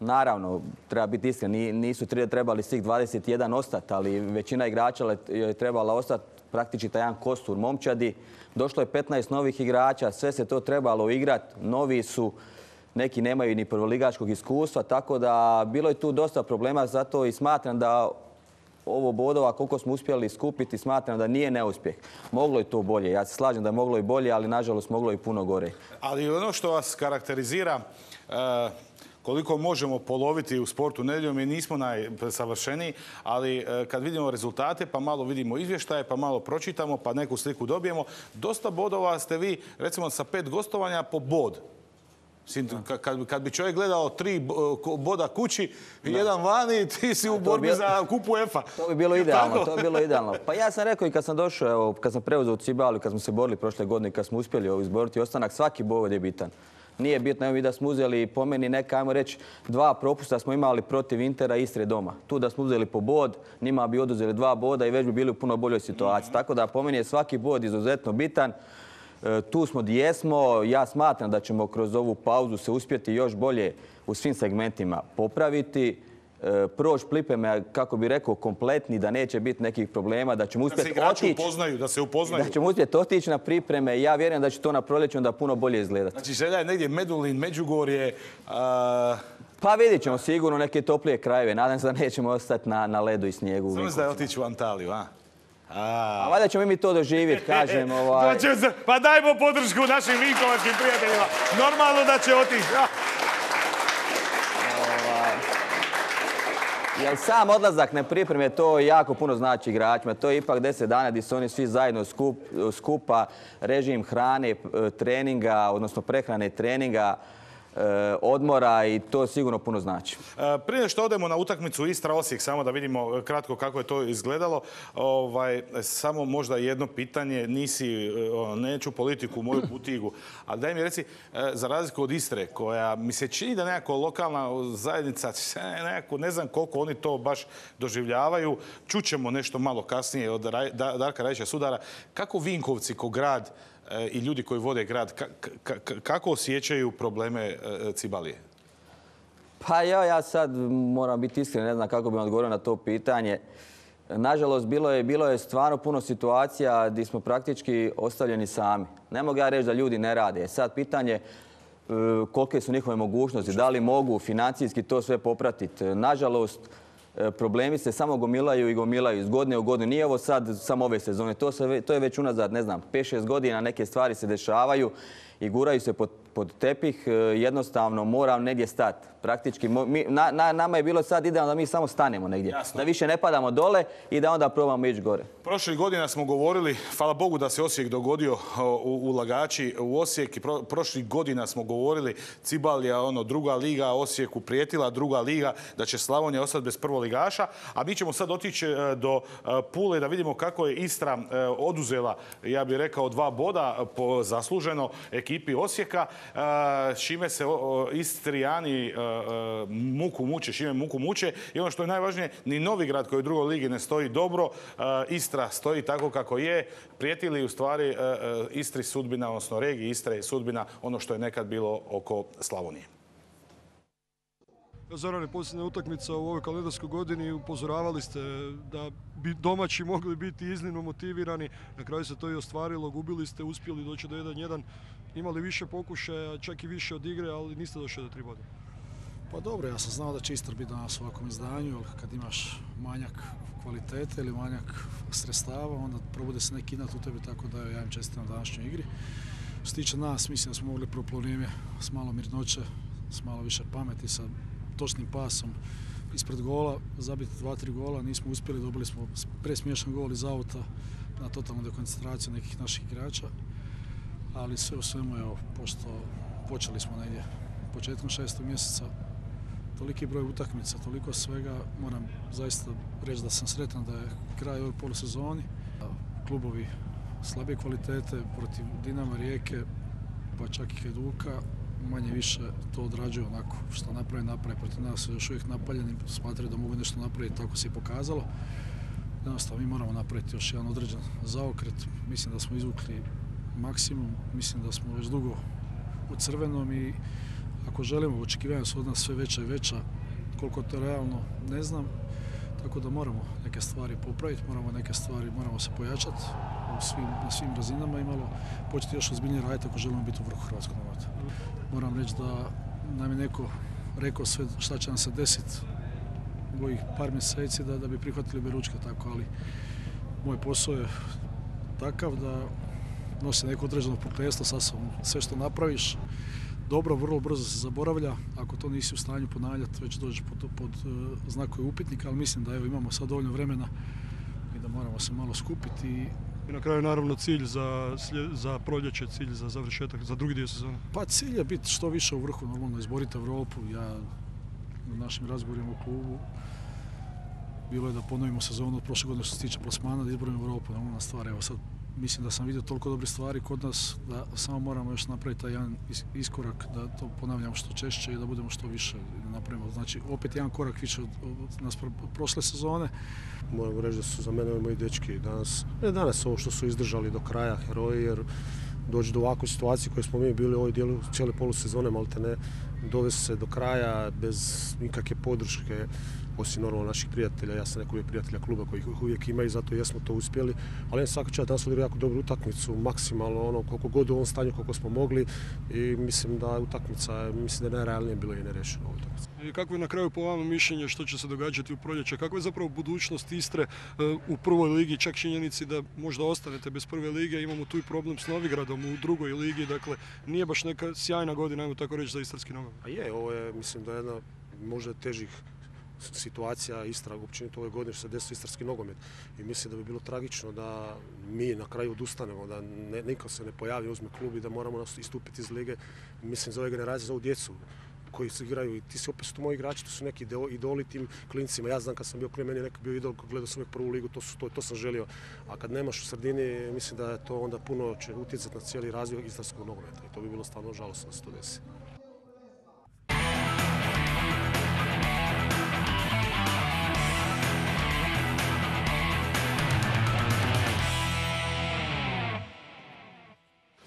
Speaker 19: Naravno, treba biti iskren, nisu trebali svih 21 ostati, ali većina igrača je trebala ostati praktički taj jedan kostur momčadi. Došlo je 15 novih igrača, sve se to trebalo igrati, novi su, neki nemaju ni prvoligačkog iskustva, tako da bilo je tu dosta problema, zato i smatram da ovo bodova koliko smo uspjeli skupiti, smatram da nije neuspjeh. Moglo je to bolje, ja se slažem da je moglo i bolje, ali nažalost moglo i puno gore.
Speaker 1: Ali ono što vas karakterizira, eh, koliko možemo poloviti u sportu nedjeljom i nismo najsavršeniji, ali e, kad vidimo rezultate, pa malo vidimo izvještaje, pa malo pročitamo, pa neku sliku dobijemo. Dosta bodova ste vi, recimo sa pet gostovanja po bod. Kad, bi čovjek gledao tri boda kući i jedan vani, <laughs> ti si u borbi za kupu EFA. <laughs>
Speaker 19: To bi bilo idealno, to bi bilo idealno. Pa ja sam rekao i kad sam došao, evo, kad sam preuzeo u Cibalu, kad smo se borili prošle godine, kad smo uspjeli izboriti ostanak, svaki bod je bitan. Nije bitno, evo mi da smo uzeli po meni neka, ajmo reći, dva propusta smo imali protiv Intera Istre doma. Tu da smo uzeli po bod, njima bi oduzeli dva boda i već bi bili u puno boljoj situaciji. Tako da po meni je svaki bod izuzetno bitan. E, Tu smo gdje jesmo. Ja smatram da ćemo kroz ovu pauzu se uspjeti još bolje u svim segmentima popraviti. E, Proći pripreme, kako bi rekao, kompletni, da neće biti nekih problema, da ćemo
Speaker 1: Da se
Speaker 19: uspjeti
Speaker 1: igrači
Speaker 19: otići.
Speaker 1: upoznaju, da se upoznaju.
Speaker 19: Da ćemo uspjeti otići na pripreme i ja vjerujem da će to na proljeću onda puno bolje izgledati.
Speaker 1: Znači želja je negdje Medulin, Međugorje, a,
Speaker 19: Pa vidjet ćemo sigurno neke toplije krajeve. Nadam se da nećemo ostati na, na ledu i snijegu.
Speaker 1: samo da je otići u Antaliju, a?
Speaker 19: A valjda ćemo mi to doživjeti, <laughs> kažem. Ovaj.
Speaker 1: To će se- Pa dajmo podršku našim vinkovačkim prijateljima. Normalno da će otići.
Speaker 19: Jer sam odlazak na pripreme, to jako puno znači igračima. To je ipak 10 dana gdje su oni svi zajedno skup, skupa, režim hrane, p- treninga, odnosno prehrane treninga, e, odmora i to sigurno puno znači.
Speaker 1: E, Prije što odemo na utakmicu Istra-Osijek, samo da vidimo e, kratko kako je to izgledalo, ovaj, samo možda jedno pitanje, nisi, e, neću politiku u moju <laughs> butigu, ali daj mi reci, e, za razliku od Istre, koja mi se čini da nekako lokalna zajednica, e, nekako, ne znam koliko oni to baš doživljavaju, čućemo nešto malo kasnije od Darka Rajića Sudara, kako Vinkovci ko grad e, i ljudi koji vode grad, ka- ka- ka- kako osjećaju probleme e, Cibalije?
Speaker 19: Pa ja, ja sad moram biti iskren, ne znam kako vam odgovorio na to pitanje. Nažalost, bilo je, bilo je stvarno puno situacija gdje smo praktički ostavljeni sami. Ne mogu ja reći da ljudi ne rade. Sad pitanje e, kolike su njihove mogućnosti, da li mogu financijski to sve popratiti. Nažalost, e, problemi se samo gomilaju i gomilaju iz godine u godinu. Nije ovo sad samo ove sezone, to, to je već unazad, ne znam, 5-6 godina neke stvari se dešavaju i guraju se pod, pod tepih. E, Jednostavno moram negdje stati. Praktički, mi- na- na- nama je bilo sad idealno da mi samo stanemo negdje. Da više ne padamo dole i da onda probamo ići gore.
Speaker 1: Prošlih godina smo govorili, hvala Bogu da se Osijek dogodio u ulagači u Osijek i pro, prošlih godina smo govorili Cibalija, ono, druga liga, Osijeku prijetila, druga liga, da će Slavonija ostati bez prvoligaša, a mi ćemo sad otići e, do e, Pule da vidimo kako je Istra oduzela, ja bih rekao, dva boda po zasluženo ekipi Osijeka, e, s čime se Istrijani e, e, muku muče, čime muku muče i ono što je najvažnije, ni Novigrad koji u drugoj ligi ne stoji dobro, Istra stoji tako kako je, prijetili u stvari Istri sudbina, odnosno regiji Istre je sudbina ono što je nekad bilo oko Slavonije.
Speaker 22: Zorane, posljednja utakmica u ovoj kalendarskoj godini upozoravali ste da bi domaći mogli biti iznimno motivirani. Na kraju se to i ostvarilo, gubili ste, uspjeli doći do 1-1, imali više pokušaja, čak i više od igre, ali niste došli do tri boda.
Speaker 23: Pa dobro, ja sam znao da će Istra biti danas u ovakvom izdanju, ali kad imaš manjak kvalitete ili manjak sredstava, onda probude se neki inat u tebi, tako da ja im čestitam na današnjoj igri. Što se tiče nas, mislim da smo mogli prvo s malo mirnoće, s malo više pameti, sa točnim pasom ispred gola, zabiti dva, tri gola, nismo uspjeli, dobili smo presmiješan gol iz auta na totalnu dekoncentraciju nekih naših igrača, ali sve u svemu, evo, pošto počeli smo negdje početkom šestog mjeseca, toliki broj utakmica, toliko svega, moram zaista reći da sam sretan da je kraj ove polusezoni. Klubovi slabije kvalitete protiv Dinama, Rijeke, pa čak i Hajduka, manje više to odrađuju onako što naprave, naprave protiv nas još uvijek napaljeni, smatraju da mogu nešto napraviti, tako se i pokazalo. Jednostavno mi moramo napraviti još jedan određen zaokret, mislim da smo izvukli maksimum, mislim da smo već dugo u crvenom i ako želimo, očekivanja su od nas sve veća i veća, koliko to realno ne znam, tako da moramo neke stvari popraviti, moramo neke stvari, moramo se pojačati svim, na svim razinama i malo početi još ozbiljnije raditi ako želimo biti u vrhu hrvatskog. Moram reći da nam je neko rekao sve šta će nam se desiti u ovih par mjeseci da, da bi prihvatili beručke tako, ali moj posao je takav da nosi neko određeno prokletstvo sa sobom. Sve što napraviš, dobro, vrlo brzo se zaboravlja. Ako to nisi u stanju ponavljati, već dođeš pod, pod uh, znakove upitnika, ali mislim da evo imamo sad dovoljno vremena i da moramo se malo skupiti i
Speaker 22: I na kraju naravno cilj za, za proljeće, cilj za završetak, za drugi dio sezone.
Speaker 23: Pa cilj je biti što više u vrhu, normalno izboriti Europu. Ja na našim razgovorima u klubu bilo je da ponovimo sezonu od prošle godine što se tiče plasmana, da izborimo Europu, normalna stvar. Evo sad mislim da sam vidio toliko dobrih stvari kod nas da samo moramo još napraviti taj jedan is- iskorak da to ponavljamo što češće i da budemo što više napravimo. Znači opet jedan korak više od, nas pro- prošle sezone.
Speaker 24: Moram reći da su za mene moji dečki danas, ne danas ovo što su izdržali do kraja heroji, jer doći do ovakve situacije koje smo mi bili u ovoj dijelu cijele polusezone, malte ne, dovesti se do kraja bez nikakve podrške, osim normalno naših prijatelja, ja sam neko prijatelja kluba koji ih uvijek ima i zato jesmo to uspjeli, ali ja svaka čast danas odigrao jako dobru utakmicu, maksimalno ono koliko god u ovom stanju koliko smo mogli i mislim da utakmica, mislim da je najrealnije bilo i nerešeno ova utakmica.
Speaker 22: I kako je na kraju po vama mišljenje što će se događati u proljeće? Kakva je zapravo budućnost Istre e, u prvoj ligi, čak činjenici da možda ostanete bez prve lige, imamo tu i problem s Novigradom u drugoj ligi, dakle nije baš neka sjajna godina, ajmo tako reći, za istarski nogomet.
Speaker 24: A je, ovo je mislim da je jedna možda težih situacija Istra općenito ove godine što se desio istarski nogomet i mislim da bi bilo tragično da mi na kraju odustanemo, da ne, niko se ne pojavi, uzme klub i da moramo nas- istupiti iz lige. Mislim za ove generacije, za ovu djecu koji se igraju i ti si opet su to moji igrači, to su neki idoli tim klincima. Ja znam kad sam bio klinac, meni je neko bio idol, gledao sam uvijek prvu ligu, to, su, to, to sam želio. A kad nemaš u sredini, mislim da je to onda puno će utjecati na cijeli razvoj istarskog nogometa i to bi bilo stvarno žalosno da se to desi.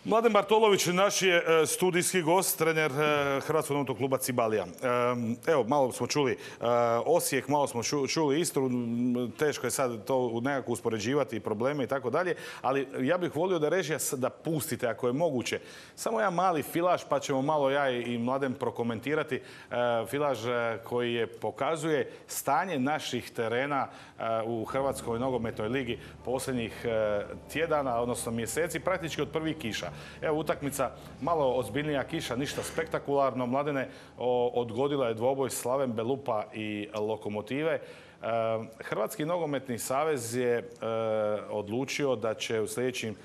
Speaker 1: Mladen Bartolović, naš je e, studijski gost, trener e, Hrvatskog nogometnog kluba Cibalija. E, Evo, malo smo čuli Osijek, malo smo ču- čuli Istru, teško je sad to nekako uspoređivati probleme i tako dalje, ali ja bih volio da režija da pustite ako je moguće. Samo jedan mali filaž pa ćemo malo ja i Mladen prokomentirati. Filaž koji je pokazuje stanje naših terena u Hrvatskoj nogometnoj ligi posljednjih tjedana, odnosno mjeseci, praktički od prvih kiša. Evo utakmica, malo ozbiljnija kiša, ništa spektakularno. Mladene odgodila je dvoboj Slaven Belupa i Lokomotive. E, Hrvatski nogometni savez je e, odlučio da će u sljedećim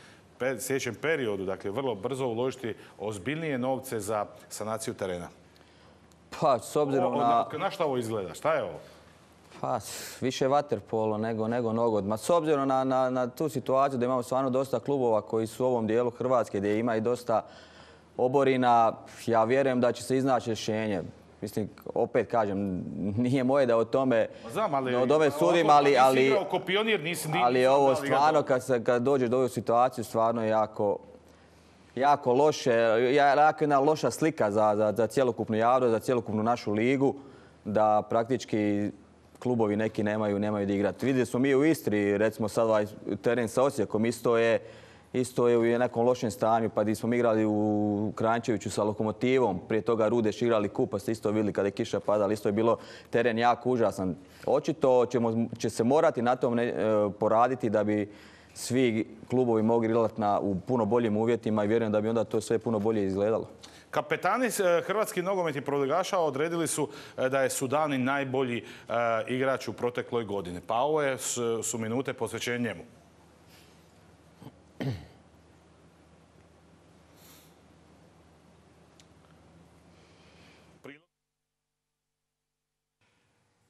Speaker 1: sljedećem periodu, dakle vrlo brzo uložiti ozbiljnije novce za sanaciju terena.
Speaker 19: Pa, s obzirom
Speaker 1: O- o-
Speaker 19: na...
Speaker 1: na šta ovo izgleda? Šta je ovo?
Speaker 19: Pa, više vaterpolo nego, nego nogod. Ma s obzirom na, na, na tu situaciju da imamo stvarno dosta klubova koji su u ovom dijelu Hrvatske gdje ima i dosta oborina, ja vjerujem da će se iznaći rješenje. Mislim, opet kažem, nije moje da o tome
Speaker 1: Znam, ali...
Speaker 19: od ove sudim, ali, ali, ali ovo stvarno kad, se, kad dođeš do ovu situaciju stvarno je jako, jako loše, ja- jako jedna loša slika za, za, za cjelokupnu javnost, za cjelokupnu našu ligu, da praktički klubovi neki nemaju, nemaju di igrati. Vidjeli smo mi u Istri, recimo sad ovaj teren sa Osijekom, isto je, isto je u nekom lošem stanju, pa di smo igrali u Krančeviću sa Lokomotivom, prije toga Rudeš igrali kup, pa ste isto vidjeli kada je kiša padala, isto je bilo teren jako užasan. Očito ćemo, će se morati na tom e, poraditi da bi svi klubovi mogli igrati u puno boljim uvjetima i vjerujem da bi onda to sve puno bolje izgledalo.
Speaker 1: Kapetani e, hrvatski nogometnih proligaša odredili su e, da je Sudani najbolji e, igrač u protekloj godini. Pa ovo su minute posvećene njemu.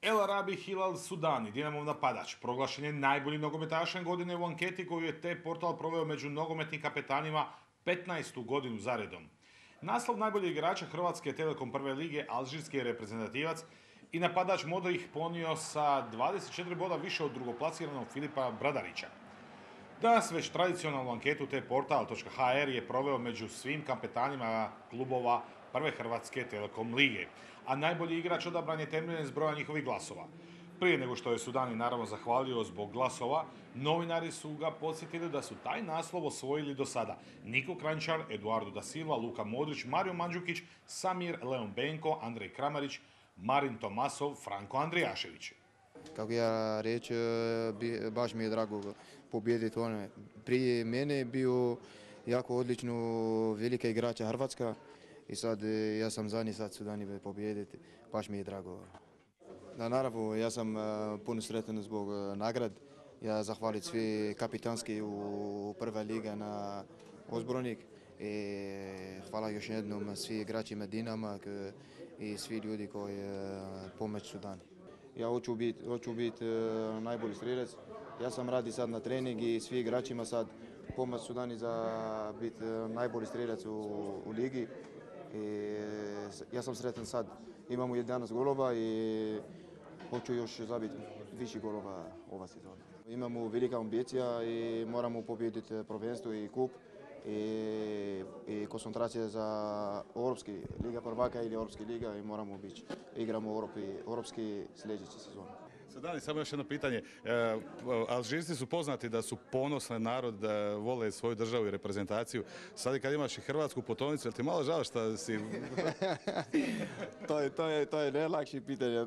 Speaker 1: El Arabi Hilal Sudani, Dinamov napadač, proglašen je najboljim nogometašem godine u anketi koju je te portal proveo među nogometnim kapetanima 15. godinu zaredom. Naslov najboljeg igrača Hrvatske Telekom prve lige, alžirski je reprezentativac i napadač modrih ponio sa 24 boda više od drugoplasiranog Filipa Bradarića. Danas već tradicionalnu anketu te portal.hr je proveo među svim kapetanima klubova prve Hrvatske Telekom lige, a najbolji igrač odabran je temeljem zbroja njihovih glasova. Prije nego što je Sudani naravno zahvalio zbog glasova, novinari su ga podsjetili da su taj naslov osvojili do sada Niko Krančar, Eduardo da Silva, Luka Modrić, Mario Mandžukić, Samir Leon Benko, Andrej Kramarić, Marin Tomasov, Franko Andrijašević.
Speaker 25: Kako ja reći, e, baš mi je drago pobijediti one. Prije mene je bio jako odlično velika igrača Hrvatska i sad e, ja sam zadnji sad su dani pobijediti. Baš mi je drago. Da, naravno, ja sam e, puno sretan zbog e, nagrad. Ja zahvalim svi kapitanski u prva liga na Ozbornik i hvala još jednom svi igračima Dinama i svi ljudi koji e, pomoć su dani. Ja hoću biti najbolji strelec. Ja sam radi sad na trening i svi igračima sad pomoć su dani za biti najbolji streljac u, ligi. Ja sam sretan sad. Imamo 11 golova i hoću još zabiti više golova ova sezona. Imamo velika ambicija i moramo pobijediti prvenstvo i kup i, i koncentracija za Europski liga prvaka ili Europski liga i moramo biti. Igramo Europi, Europski sljedeći sezon.
Speaker 1: Sadani, samo još jedno pitanje. E, Alžirci su poznati da su ponosni narod, da vole svoju državu i reprezentaciju. Sad kad imaš i hrvatsku putovnicu, jel ti malo žao što si... <laughs>
Speaker 25: to, je, to, je, to je najlakše pitanje. <laughs>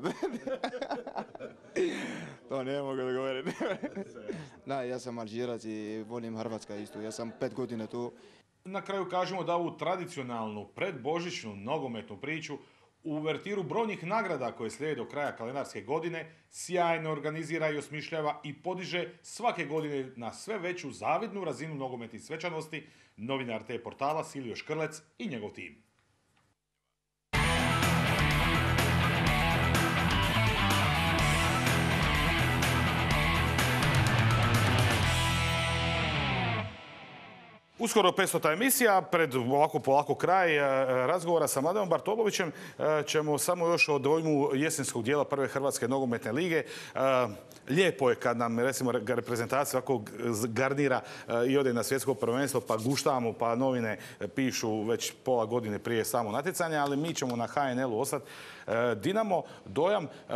Speaker 25: to ne mogu da govorim. <laughs> da, ja sam Alžirac i volim Hrvatska isto. Ja sam pet godina tu.
Speaker 1: Na kraju kažemo da ovu tradicionalnu predbožićnu nogometnu priču u uvertiru brojnih nagrada koje slijede do kraja kalendarske godine sjajno organizira i osmišljava i podiže svake godine na sve veću zavidnu razinu nogometnih svečanosti novinar te portala Silvio Škrlec i njegov tim. Uskoro 500. emisija, pred ovako polako kraj e, razgovora sa Mladenom Bartolovićem e, ćemo samo još o dojmu jesenskog dijela prve Hrvatske nogometne lige. E, Lijepo je kad nam recimo re- reprezentacija ovako garnira i ode na svjetsko prvenstvo pa guštamo pa novine pišu već pola godine prije samo natjecanja, ali mi ćemo na HNL-u ostati. E, Dinamo, dojam, e,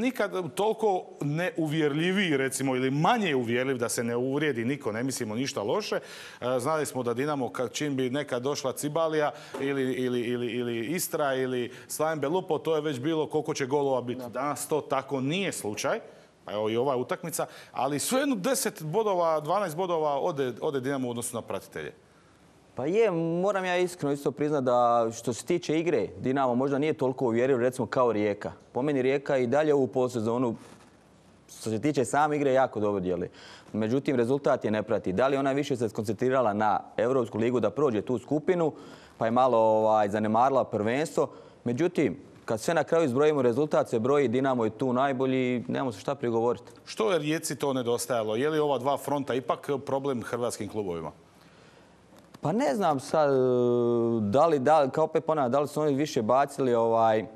Speaker 1: nikad toliko neuvjerljiviji recimo ili manje uvjerljiv da se ne uvrijedi niko, ne mislimo ništa loše. E, Znali smo da Dinamo čim bi nekad došla Cibalija ili, ili, ili, ili Istra ili Slaven Belupo, to je već bilo koliko će golova biti. Danas to tako nije slučaj. Pa evo i ova utakmica, ali svejedno 10 bodova, 12 bodova ode, ode Dinamo u odnosu na pratitelje.
Speaker 19: Pa je, moram ja iskreno isto priznat da što se tiče igre, Dinamo možda nije toliko uvjerljiv recimo kao Rijeka. Po meni Rijeka i dalje ovu polsezonu što se tiče same igre jako dobro dijeli. Međutim, rezultat je ne prati. Da li ona više se skoncentrirala na Europsku ligu da prođe tu skupinu, pa je malo ovaj, zanemarila prvenstvo. Međutim, kad sve na kraju izbrojimo rezultat, se broji Dinamo je tu najbolji, nemamo se šta prigovoriti.
Speaker 1: Što je Rijeci to nedostajalo? Je li ova dva fronta ipak problem hrvatskim klubovima?
Speaker 19: Pa ne znam sad, e, da li, da, kao opet ponavljam, da li su oni više bacili ovaj,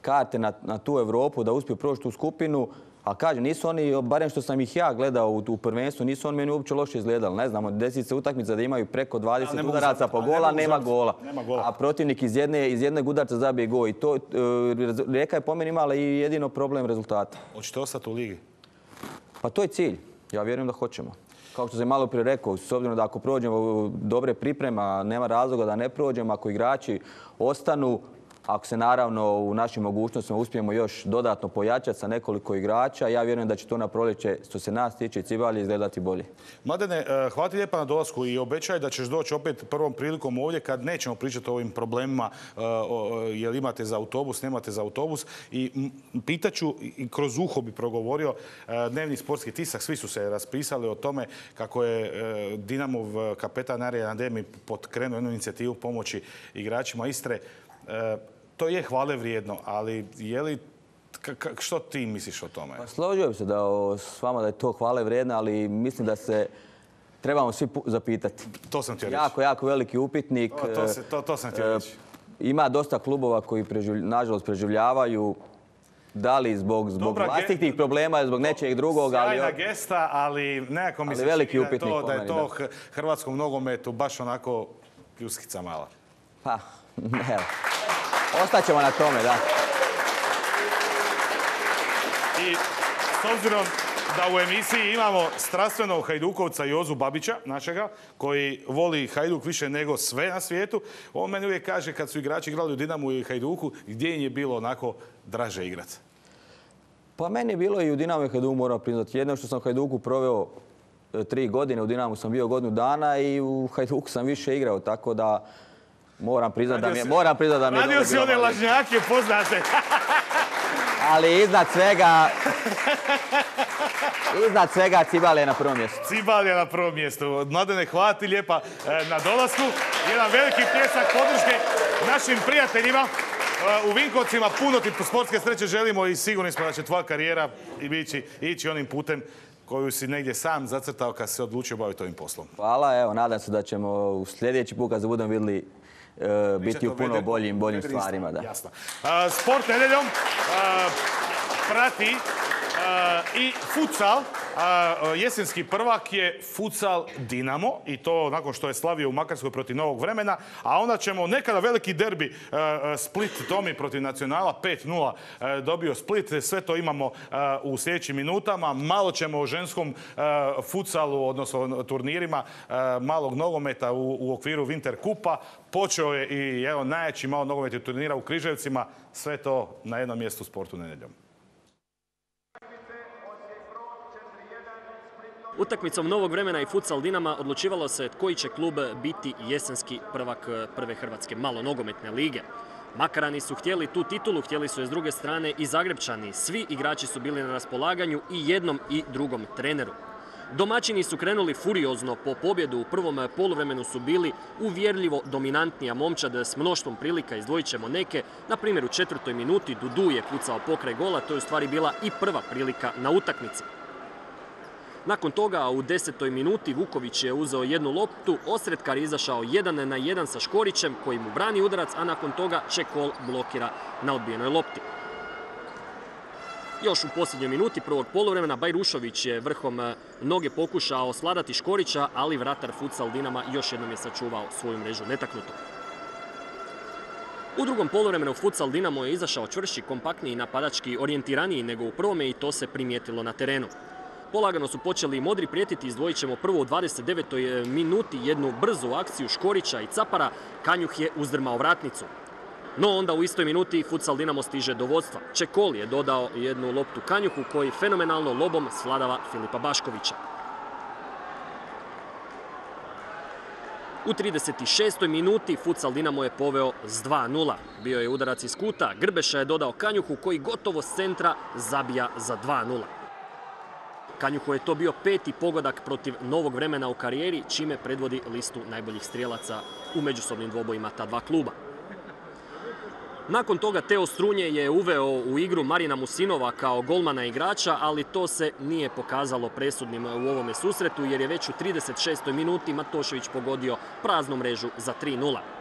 Speaker 19: karte na, na tu Europu da uspiju proći tu skupinu, a kažem, nisu oni, barem što sam ih ja gledao u, u prvenstvu, nisu oni meni uopće loše izgledali. Ne znamo, desi se utakmica da imaju preko 20
Speaker 1: ne mogu
Speaker 19: udaraca po gola, nema gola.
Speaker 1: Nema gola.
Speaker 19: A protivnik iz jedne, iz jednog udarca zabije gol. I to, e, Rijeka je po meni imala i jedino problem rezultata.
Speaker 1: Hoćete ostati u ligi?
Speaker 19: Pa to je cilj. Ja vjerujem da hoćemo. Kao što sam malo prije rekao, s obzirom da ako prođemo dobre priprema, nema razloga da ne prođemo, ako igrači ostanu, ako se naravno u našim mogućnostima uspijemo još dodatno pojačati sa nekoliko igrača, ja vjerujem da će to na proljeće, što se nas tiče, Cibalije izgledati bolje.
Speaker 1: Mladene, e, hvala ti lijepa na dolasku i obećaj da ćeš doći opet prvom prilikom ovdje kad nećemo pričati o ovim problemima e, o, o, jel imate za autobus, nemate za autobus i pitaću i kroz uho bi progovorio dnevni sportski tisak, svi su se raspisali o tome kako je Dinamov kapetan Arijan Ademi potkrenuo jednu inicijativu pomoći igračima Istre. To je hvale vrijedno, ali je li, što ti misliš o tome?
Speaker 19: Pa složio bih se da o, s vama da je to hvale vrijedno, ali mislim da se trebamo svi zapitati.
Speaker 1: To sam htio reći.
Speaker 19: Jako, jako veliki upitnik.
Speaker 1: To
Speaker 19: e,
Speaker 1: se- to- to sam htio
Speaker 19: e,
Speaker 1: reći.
Speaker 19: Ima dosta klubova koji preživlj- nažalost preživljavaju da li zbog, zbog
Speaker 1: Dobra
Speaker 19: vlastitih problema ili zbog nečeg drugog, ali
Speaker 1: Sjajna gesta, ali nekako mi
Speaker 19: Ali
Speaker 1: se
Speaker 19: veliki
Speaker 1: čini da je to,
Speaker 19: po
Speaker 1: da je
Speaker 19: meni,
Speaker 1: to
Speaker 19: da.
Speaker 1: h- hrvatskom nogometu baš onako pljuskica mala.
Speaker 19: Pa, <laughs> evo. Ostaćemo na tome, da.
Speaker 1: I s obzirom da u emisiji imamo strastvenog Hajdukovca Jozu Babića, našega, koji voli Hajduk više nego sve na svijetu, on meni uvijek kaže kad su igrači igrali u Dinamu i Hajduku, gdje im je bilo onako draže igrati.
Speaker 19: Pa meni je bilo i u Dinamu i Hajduku moram priznati. Jedno što sam u Hajduku proveo e, tri godine, u Dinamu sam bio godinu dana i u Hajduku sam više igrao, tako da moram priznati da mi je, moram priznati da mi je
Speaker 1: Radio si one lažnjake, poznate. <laughs>
Speaker 19: Ali iznad svega, iznad svega Cibale je na prvom mjestu.
Speaker 1: Cibal je na prvom mjestu. Mladene, hvala ti lijepa e, na dolasku. Jedan veliki pljesak podrške našim prijateljima. E, U Vinkovcima puno ti sportske sreće želimo i sigurni smo da će tvoja karijera ići, ići onim putem koju si negdje sam zacrtao kad se odlučio baviti ovim poslom?
Speaker 19: Hvala, evo, nadam se da ćemo u sljedeći put kad se budemo vidjeli biti u puno boljim, boljim stvarima. Da.
Speaker 1: Jasno. Sport nedeljom prati i futsal. A, jesenski prvak je futsal Dinamo i to nakon što je slavio u Makarskoj protiv Novog vremena. A onda ćemo nekada veliki derbi a, Split Tomi protiv Nacionala 5-0 a, dobio Split. Sve to imamo u sljedećim minutama. Malo ćemo o ženskom futsalu, odnosno turnirima malog nogometa u, u okviru Winter Kupa. Počeo je i evo najjači malo nogometnih turnira u Križevcima. Sve to na jednom mjestu sportu nedeljom.
Speaker 26: Utakmicom novog vremena i futsal Dinama odlučivalo se koji će klub biti jesenski prvak prve Hrvatske malo nogometne lige. Makarani su htjeli tu titulu, htjeli su je s druge strane i Zagrebčani. Svi igrači su bili na raspolaganju i jednom i drugom treneru. Domaćini su krenuli furiozno po pobjedu. U prvom poluvremenu su bili uvjerljivo dominantnija momčad s mnoštvom prilika, izdvojit ćemo neke. Na primjer u četvrtoj minuti Dudu je pucao pokraj gola, to je u stvari bila i prva prilika na utakmici. Nakon toga u desetoj minuti Vuković je uzeo jednu loptu, Osredkar je izašao jedan na jedan sa Škorićem koji mu brani udarac, a nakon toga Čekol blokira na odbijenoj lopti. Još u posljednjoj minuti prvog poluvremena Bajrušović je vrhom noge pokušao sladati Škorića, ali vratar futsal Dinama još jednom je sačuvao svoju mrežu netaknutu. U drugom poluvremenu futsal Dinamo je izašao čvrši, kompaktniji i napadački orijentiraniji nego u prvome i to se primijetilo na terenu. Polagano su počeli i modri prijetiti, izdvojit ćemo prvo u 29. minuti jednu brzu akciju Škorića i Capara, Kanjuh je uzdrmao vratnicu. No onda u istoj minuti futsal Dinamo stiže do vodstva. Čekol je dodao jednu loptu Kanjuhu koji fenomenalno lobom svladava Filipa Baškovića. U 36. minuti futsal Dinamo je poveo s 2-0. Bio je udarac iz kuta, Grbeša je dodao Kanjuhu koji gotovo s centra zabija za 2-0. Kanjuhu je to bio peti pogodak protiv novog vremena u karijeri, čime predvodi listu najboljih strijelaca u međusobnim dvobojima ta dva kluba. Nakon toga Teo Strunje je uveo u igru Marina Musinova kao golmana igrača, ali to se nije pokazalo presudnim u ovome susretu jer je već u 36. minuti Matošević pogodio praznu mrežu za 3-0.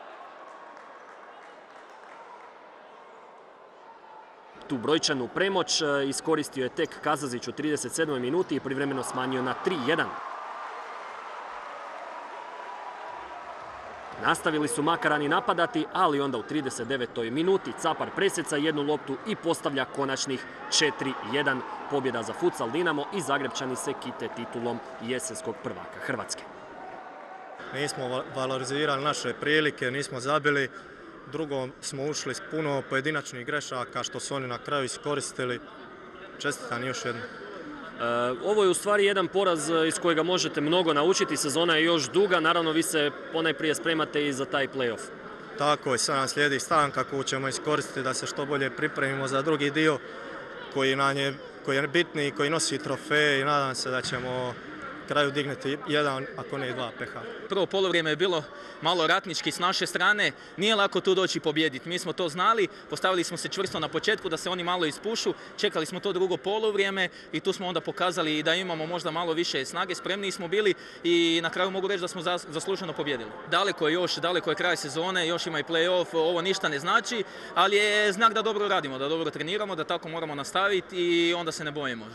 Speaker 26: Tu brojčanu premoć iskoristio je tek Kazazić u 37. minuti i privremeno smanjio na 3-1. Nastavili su Makarani napadati, ali onda u 39. minuti Capar presjeca jednu loptu i postavlja konačnih 4-1 pobjeda za futsal Dinamo i Zagrebčani se kite titulom jesenskog prvaka Hrvatske.
Speaker 27: Nismo valorizirali naše prilike, nismo zabili. Drugo smo ušli s puno pojedinačnih grešaka što su oni na kraju iskoristili. Čestitam još jednom.
Speaker 26: Ovo je u stvari jedan poraz iz kojega možete mnogo naučiti, sezona je još duga, naravno vi se ponajprije spremate i za taj playoff.
Speaker 27: Tako je, sad nam slijedi stanka koju ćemo iskoristiti da se što bolje pripremimo za drugi dio koji nam je, koji je bitni i koji nosi trofeje i nadam se da ćemo kraju digniti jedan, ako ne dva PH.
Speaker 28: Prvo polovrijeme je bilo malo ratnički s naše strane, nije lako tu doći pobijediti. Mi smo to znali, postavili smo se čvrsto na početku da se oni malo ispušu, čekali smo to drugo polovrijeme i tu smo onda pokazali da imamo možda malo više snage, spremni smo bili i na kraju mogu reći da smo zasluženo pobjedili. Daleko je još, daleko je kraj sezone, još ima i play-off, ovo ništa ne znači, ali je znak da dobro radimo, da dobro treniramo, da tako moramo nastaviti i onda se ne bojimo.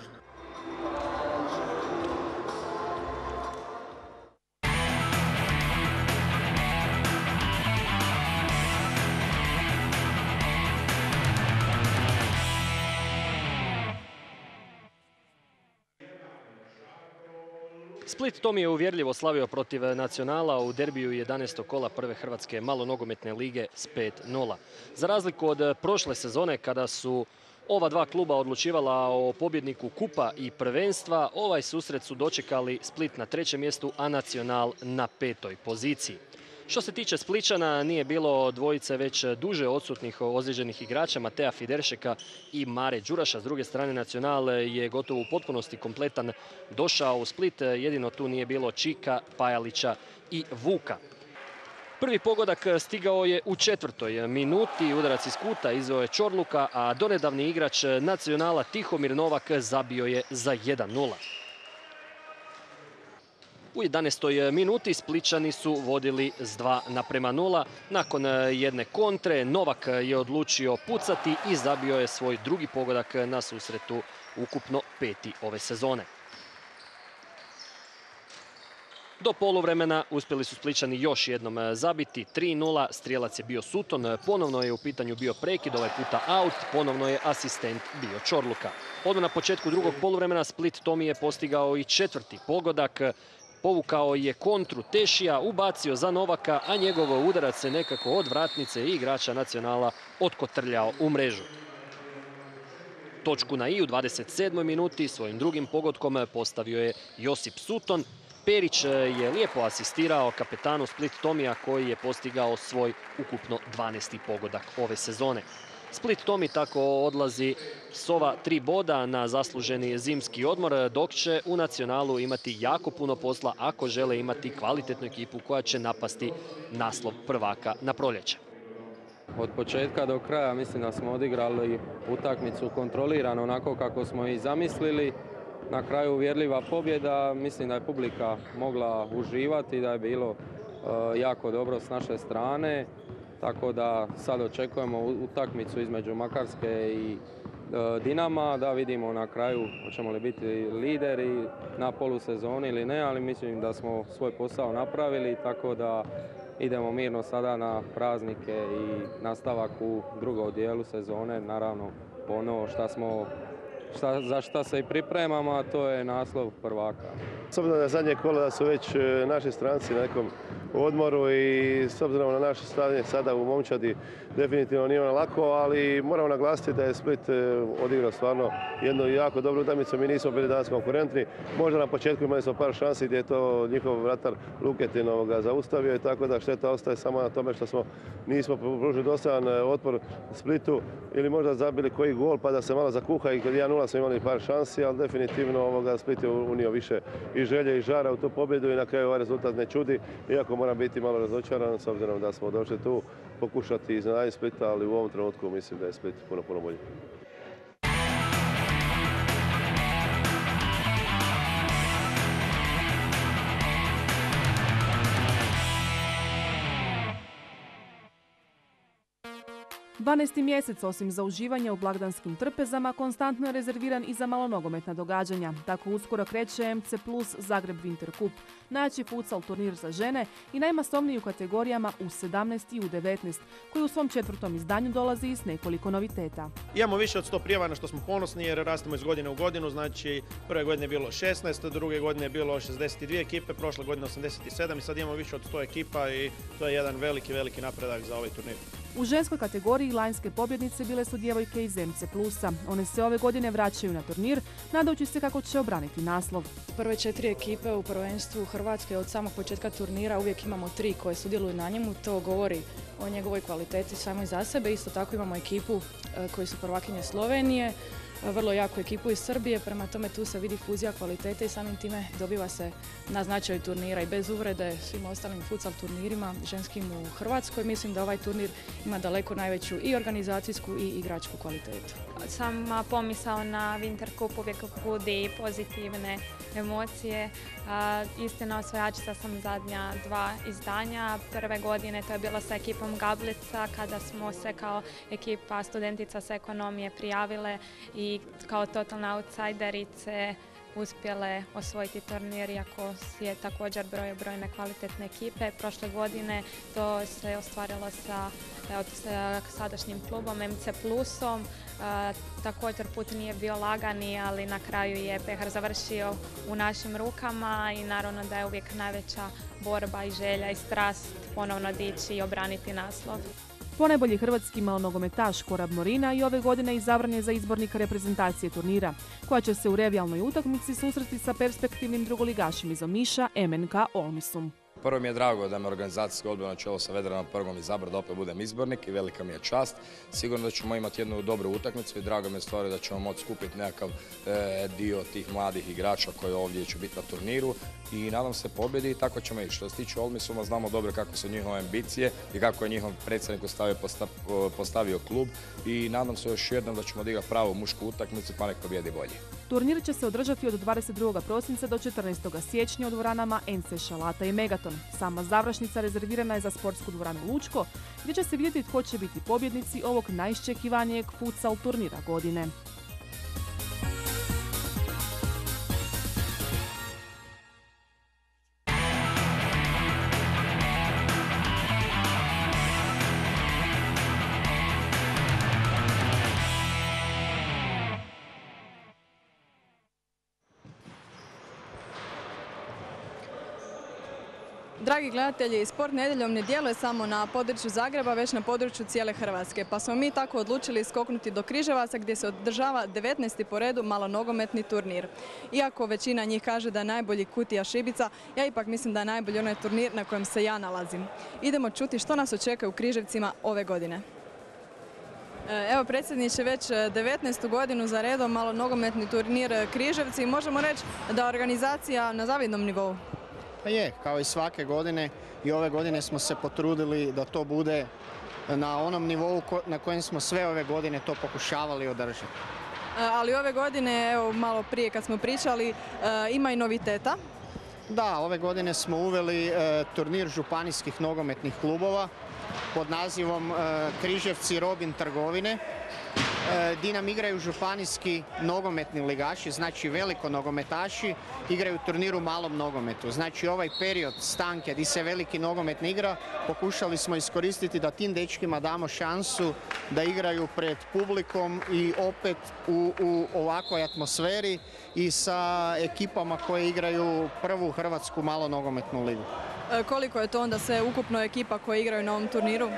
Speaker 26: Split Tom je uvjerljivo slavio protiv Nacionala u derbiju 11. kola prve Hrvatske malo nogometne lige s 5-0. Za razliku od prošle sezone kada su ova dva kluba odlučivala o pobjedniku kupa i prvenstva, ovaj susret su dočekali Split na trećem mjestu, a Nacional na petoj poziciji. Što se tiče Spličana, nije bilo dvojice već duže odsutnih ozlijeđenih igrača, Matea Fideršeka i Mare Đuraša. S druge strane, Nacional je gotovo u potpunosti kompletan došao u Split. Jedino tu nije bilo Čika, Pajalića i Vuka. Prvi pogodak stigao je u četvrtoj minuti, udarac iz kuta izveo je Čorluka, a donedavni igrač Nacionala Tihomir Novak zabio je za 1-0. U 11. minuti Spličani su vodili s 2 naprema 0. Nakon jedne kontre Novak je odlučio pucati i zabio je svoj drugi pogodak na susretu ukupno peti ove sezone. Do poluvremena uspjeli su Spličani još jednom zabiti 3-0. Strijelac je bio Suton, ponovno je u pitanju bio prekid, ovaj puta out, ponovno je asistent bio Čorluka. Odmah na početku drugog poluvremena Split Tomi je postigao i četvrti pogodak. Povukao je kontru Tešija, ubacio za Novaka, a njegov udarac se nekako od vratnice i igrača nacionala otkotrljao u mrežu. Točku na i u 27. minuti svojim drugim pogodkom postavio je Josip Suton. Perić je lijepo asistirao kapetanu Split Tomija koji je postigao svoj ukupno 12. pogodak ove sezone. Split Tomi tako odlazi s ova tri boda na zasluženi zimski odmor, dok će u nacionalu imati jako puno posla ako žele imati kvalitetnu ekipu koja će napasti naslov prvaka na proljeće.
Speaker 29: Od početka do kraja mislim da smo odigrali utakmicu kontrolirano onako kako smo i zamislili. Na kraju uvjerljiva pobjeda, mislim da je publika mogla uživati, da je bilo e, jako dobro s naše strane. Tako da sad očekujemo utakmicu između Makarske i e, Dinama, da vidimo na kraju hoćemo li biti lideri na polusezoni ili ne, ali mislim da smo svoj posao napravili, tako da idemo mirno sada na praznike i nastavak u drugom dijelu sezone, naravno ono što smo za šta se i pripremamo, a to je naslov prvaka.
Speaker 30: S obzirom na zadnje kolo da su već e, naši stranci na nekom odmoru i s obzirom na naše stanje sada u momčadi definitivno nije ono lako, ali moramo naglasiti da je Split e, odigrao stvarno jednu jako dobru utakmicu. Mi nismo bili danas konkurentni. Možda na početku imali smo par šansi gdje je to njihov vratar Luketin zaustavio i tako da šteta ostaje samo na tome što smo nismo pružili dostajan e, otpor Splitu ili možda zabili koji gol pa da se malo zakuha i kod 1-0 smo imali par šansi, ali definitivno ovoga Split je unio više i želje i žara u tu pobjedu i na kraju ovaj rezultat ne čudi, iako moram biti malo razočaran s obzirom da smo došli tu pokušati iznenaditi Splita, ali u ovom trenutku mislim da je Split puno, puno bolji.
Speaker 31: 12. mjesec osim za uživanje u blagdanskim trpezama konstantno je rezerviran i za malonogometna događanja. Tako uskoro kreće MC Plus Zagreb Winter Cup, najjači futsal turnir za žene i najmasovniji u kategorijama u 17 i u 19, koji u svom četvrtom izdanju dolazi s nekoliko noviteta.
Speaker 32: Imamo više od 100 prijava na što smo ponosni jer rastemo iz godine u godinu, znači prve godine je bilo 16, druge godine je bilo 62 ekipe, prošle godine 87 i sad imamo više od 100 ekipa i to je jedan veliki, veliki napredak za ovaj turnir.
Speaker 31: U ženskoj kategoriji lanjske pobjednice bile su djevojke iz MC Plusa. One se ove godine vraćaju na turnir, nadajući se kako će obraniti naslov.
Speaker 33: Prve četiri ekipe u prvenstvu Hrvatske od samog početka turnira uvijek imamo tri koje sudjeluju na njemu. To govori o njegovoj kvaliteti samoj za sebe. Isto tako imamo ekipu e, koji su prvakinje Slovenije, vrlo jaku ekipu iz Srbije, prema tome tu se vidi fuzija kvalitete i samim time dobiva se na značaju turnira i bez uvrede svim ostalim futsal turnirima ženskim u Hrvatskoj. Mislim da ovaj turnir ima daleko najveću i organizacijsku i igračku kvalitetu.
Speaker 34: Sama pomisao na Winter Cup uvijek budi pozitivne emocije. Istina osvajačica sam zadnja dva izdanja. Prve godine to je bilo sa ekipom Gablica kada smo se kao ekipa studentica sa ekonomije prijavile i kao totalne outsiderice uspjele osvojiti turnir iako je također broj brojne kvalitetne ekipe. Prošle godine to se ostvarilo sa, sa sadašnjim klubom MC Plusom. također put nije bio lagani, ali na kraju je Pehar završio u našim rukama i naravno da je uvijek najveća borba i želja i strast ponovno dići i obraniti naslov.
Speaker 31: Ponajbolji hrvatski malonogometaš Korab Morina i ove godine izabran je za izbornika reprezentacije turnira, koja će se u revijalnoj utakmici susreti sa perspektivnim drugoligašim iz Omiša, MNK Olmisum.
Speaker 30: Prvo mi je drago da me organizacijski odbor na čelo sa Vedranom Prgom izabra da opet budem izbornik i velika mi je čast. Sigurno da ćemo imati jednu dobru utakmicu i drago mi je stvari da ćemo moći skupiti nekakav e, dio tih mladih igrača koji ovdje će biti na turniru i nadam se pobjedi i tako ćemo ići. Što se tiče Olmisuma znamo dobro kako su njihove ambicije i kako je njihov predsjednik postavio, postavio klub i nadam se još jednom da ćemo odigrati pravu mušku utakmicu pa nek pobjedi bolje.
Speaker 35: Turnir će se održati od 22. prosinca do 14. siječnja u dvoranama NC Šalata i Megaton. Sama završnica rezervirana je za sportsku dvoranu Lučko, gdje će se vidjeti tko će biti pobjednici ovog najščekivanijeg futsal turnira godine. Dragi gledatelji, sport nedjeljom ne djeluje samo na području Zagreba, već na području cijele Hrvatske. Pa smo mi tako odlučili skoknuti do Križevaca gdje se održava 19. po redu malonogometni turnir. Iako većina njih kaže da je najbolji kutija Šibica, ja ipak mislim da je najbolji onaj turnir na kojem se ja nalazim. Idemo čuti što nas očekuje u Križevcima ove godine. E, evo predsjedniče, već 19. godinu za redom malo nogometni turnir Križevci. Možemo reći da organizacija na zavidnom nivou.
Speaker 36: Pa je, kao i svake godine i ove godine smo se potrudili da to bude na onom nivou na kojem smo sve ove godine to pokušavali održati.
Speaker 35: E, ali ove godine, evo malo prije kad smo pričali, e, ima i noviteta.
Speaker 36: Da, ove godine smo uveli e, turnir županijskih nogometnih klubova pod nazivom Križevci Robin Trgovine Dinam igraju županijski nogometni ligaši, znači veliko nogometaši, igraju turniru malom nogometu. Znači ovaj period stanke gdje se veliki nogomet ne igra, pokušali smo iskoristiti da tim dečkima damo šansu da igraju pred publikom i opet u, u ovakvoj atmosferi i sa ekipama koje igraju prvu hrvatsku malo nogometnu ligu.
Speaker 35: E, koliko je to onda sve ukupno ekipa koje igraju na ovom turniru?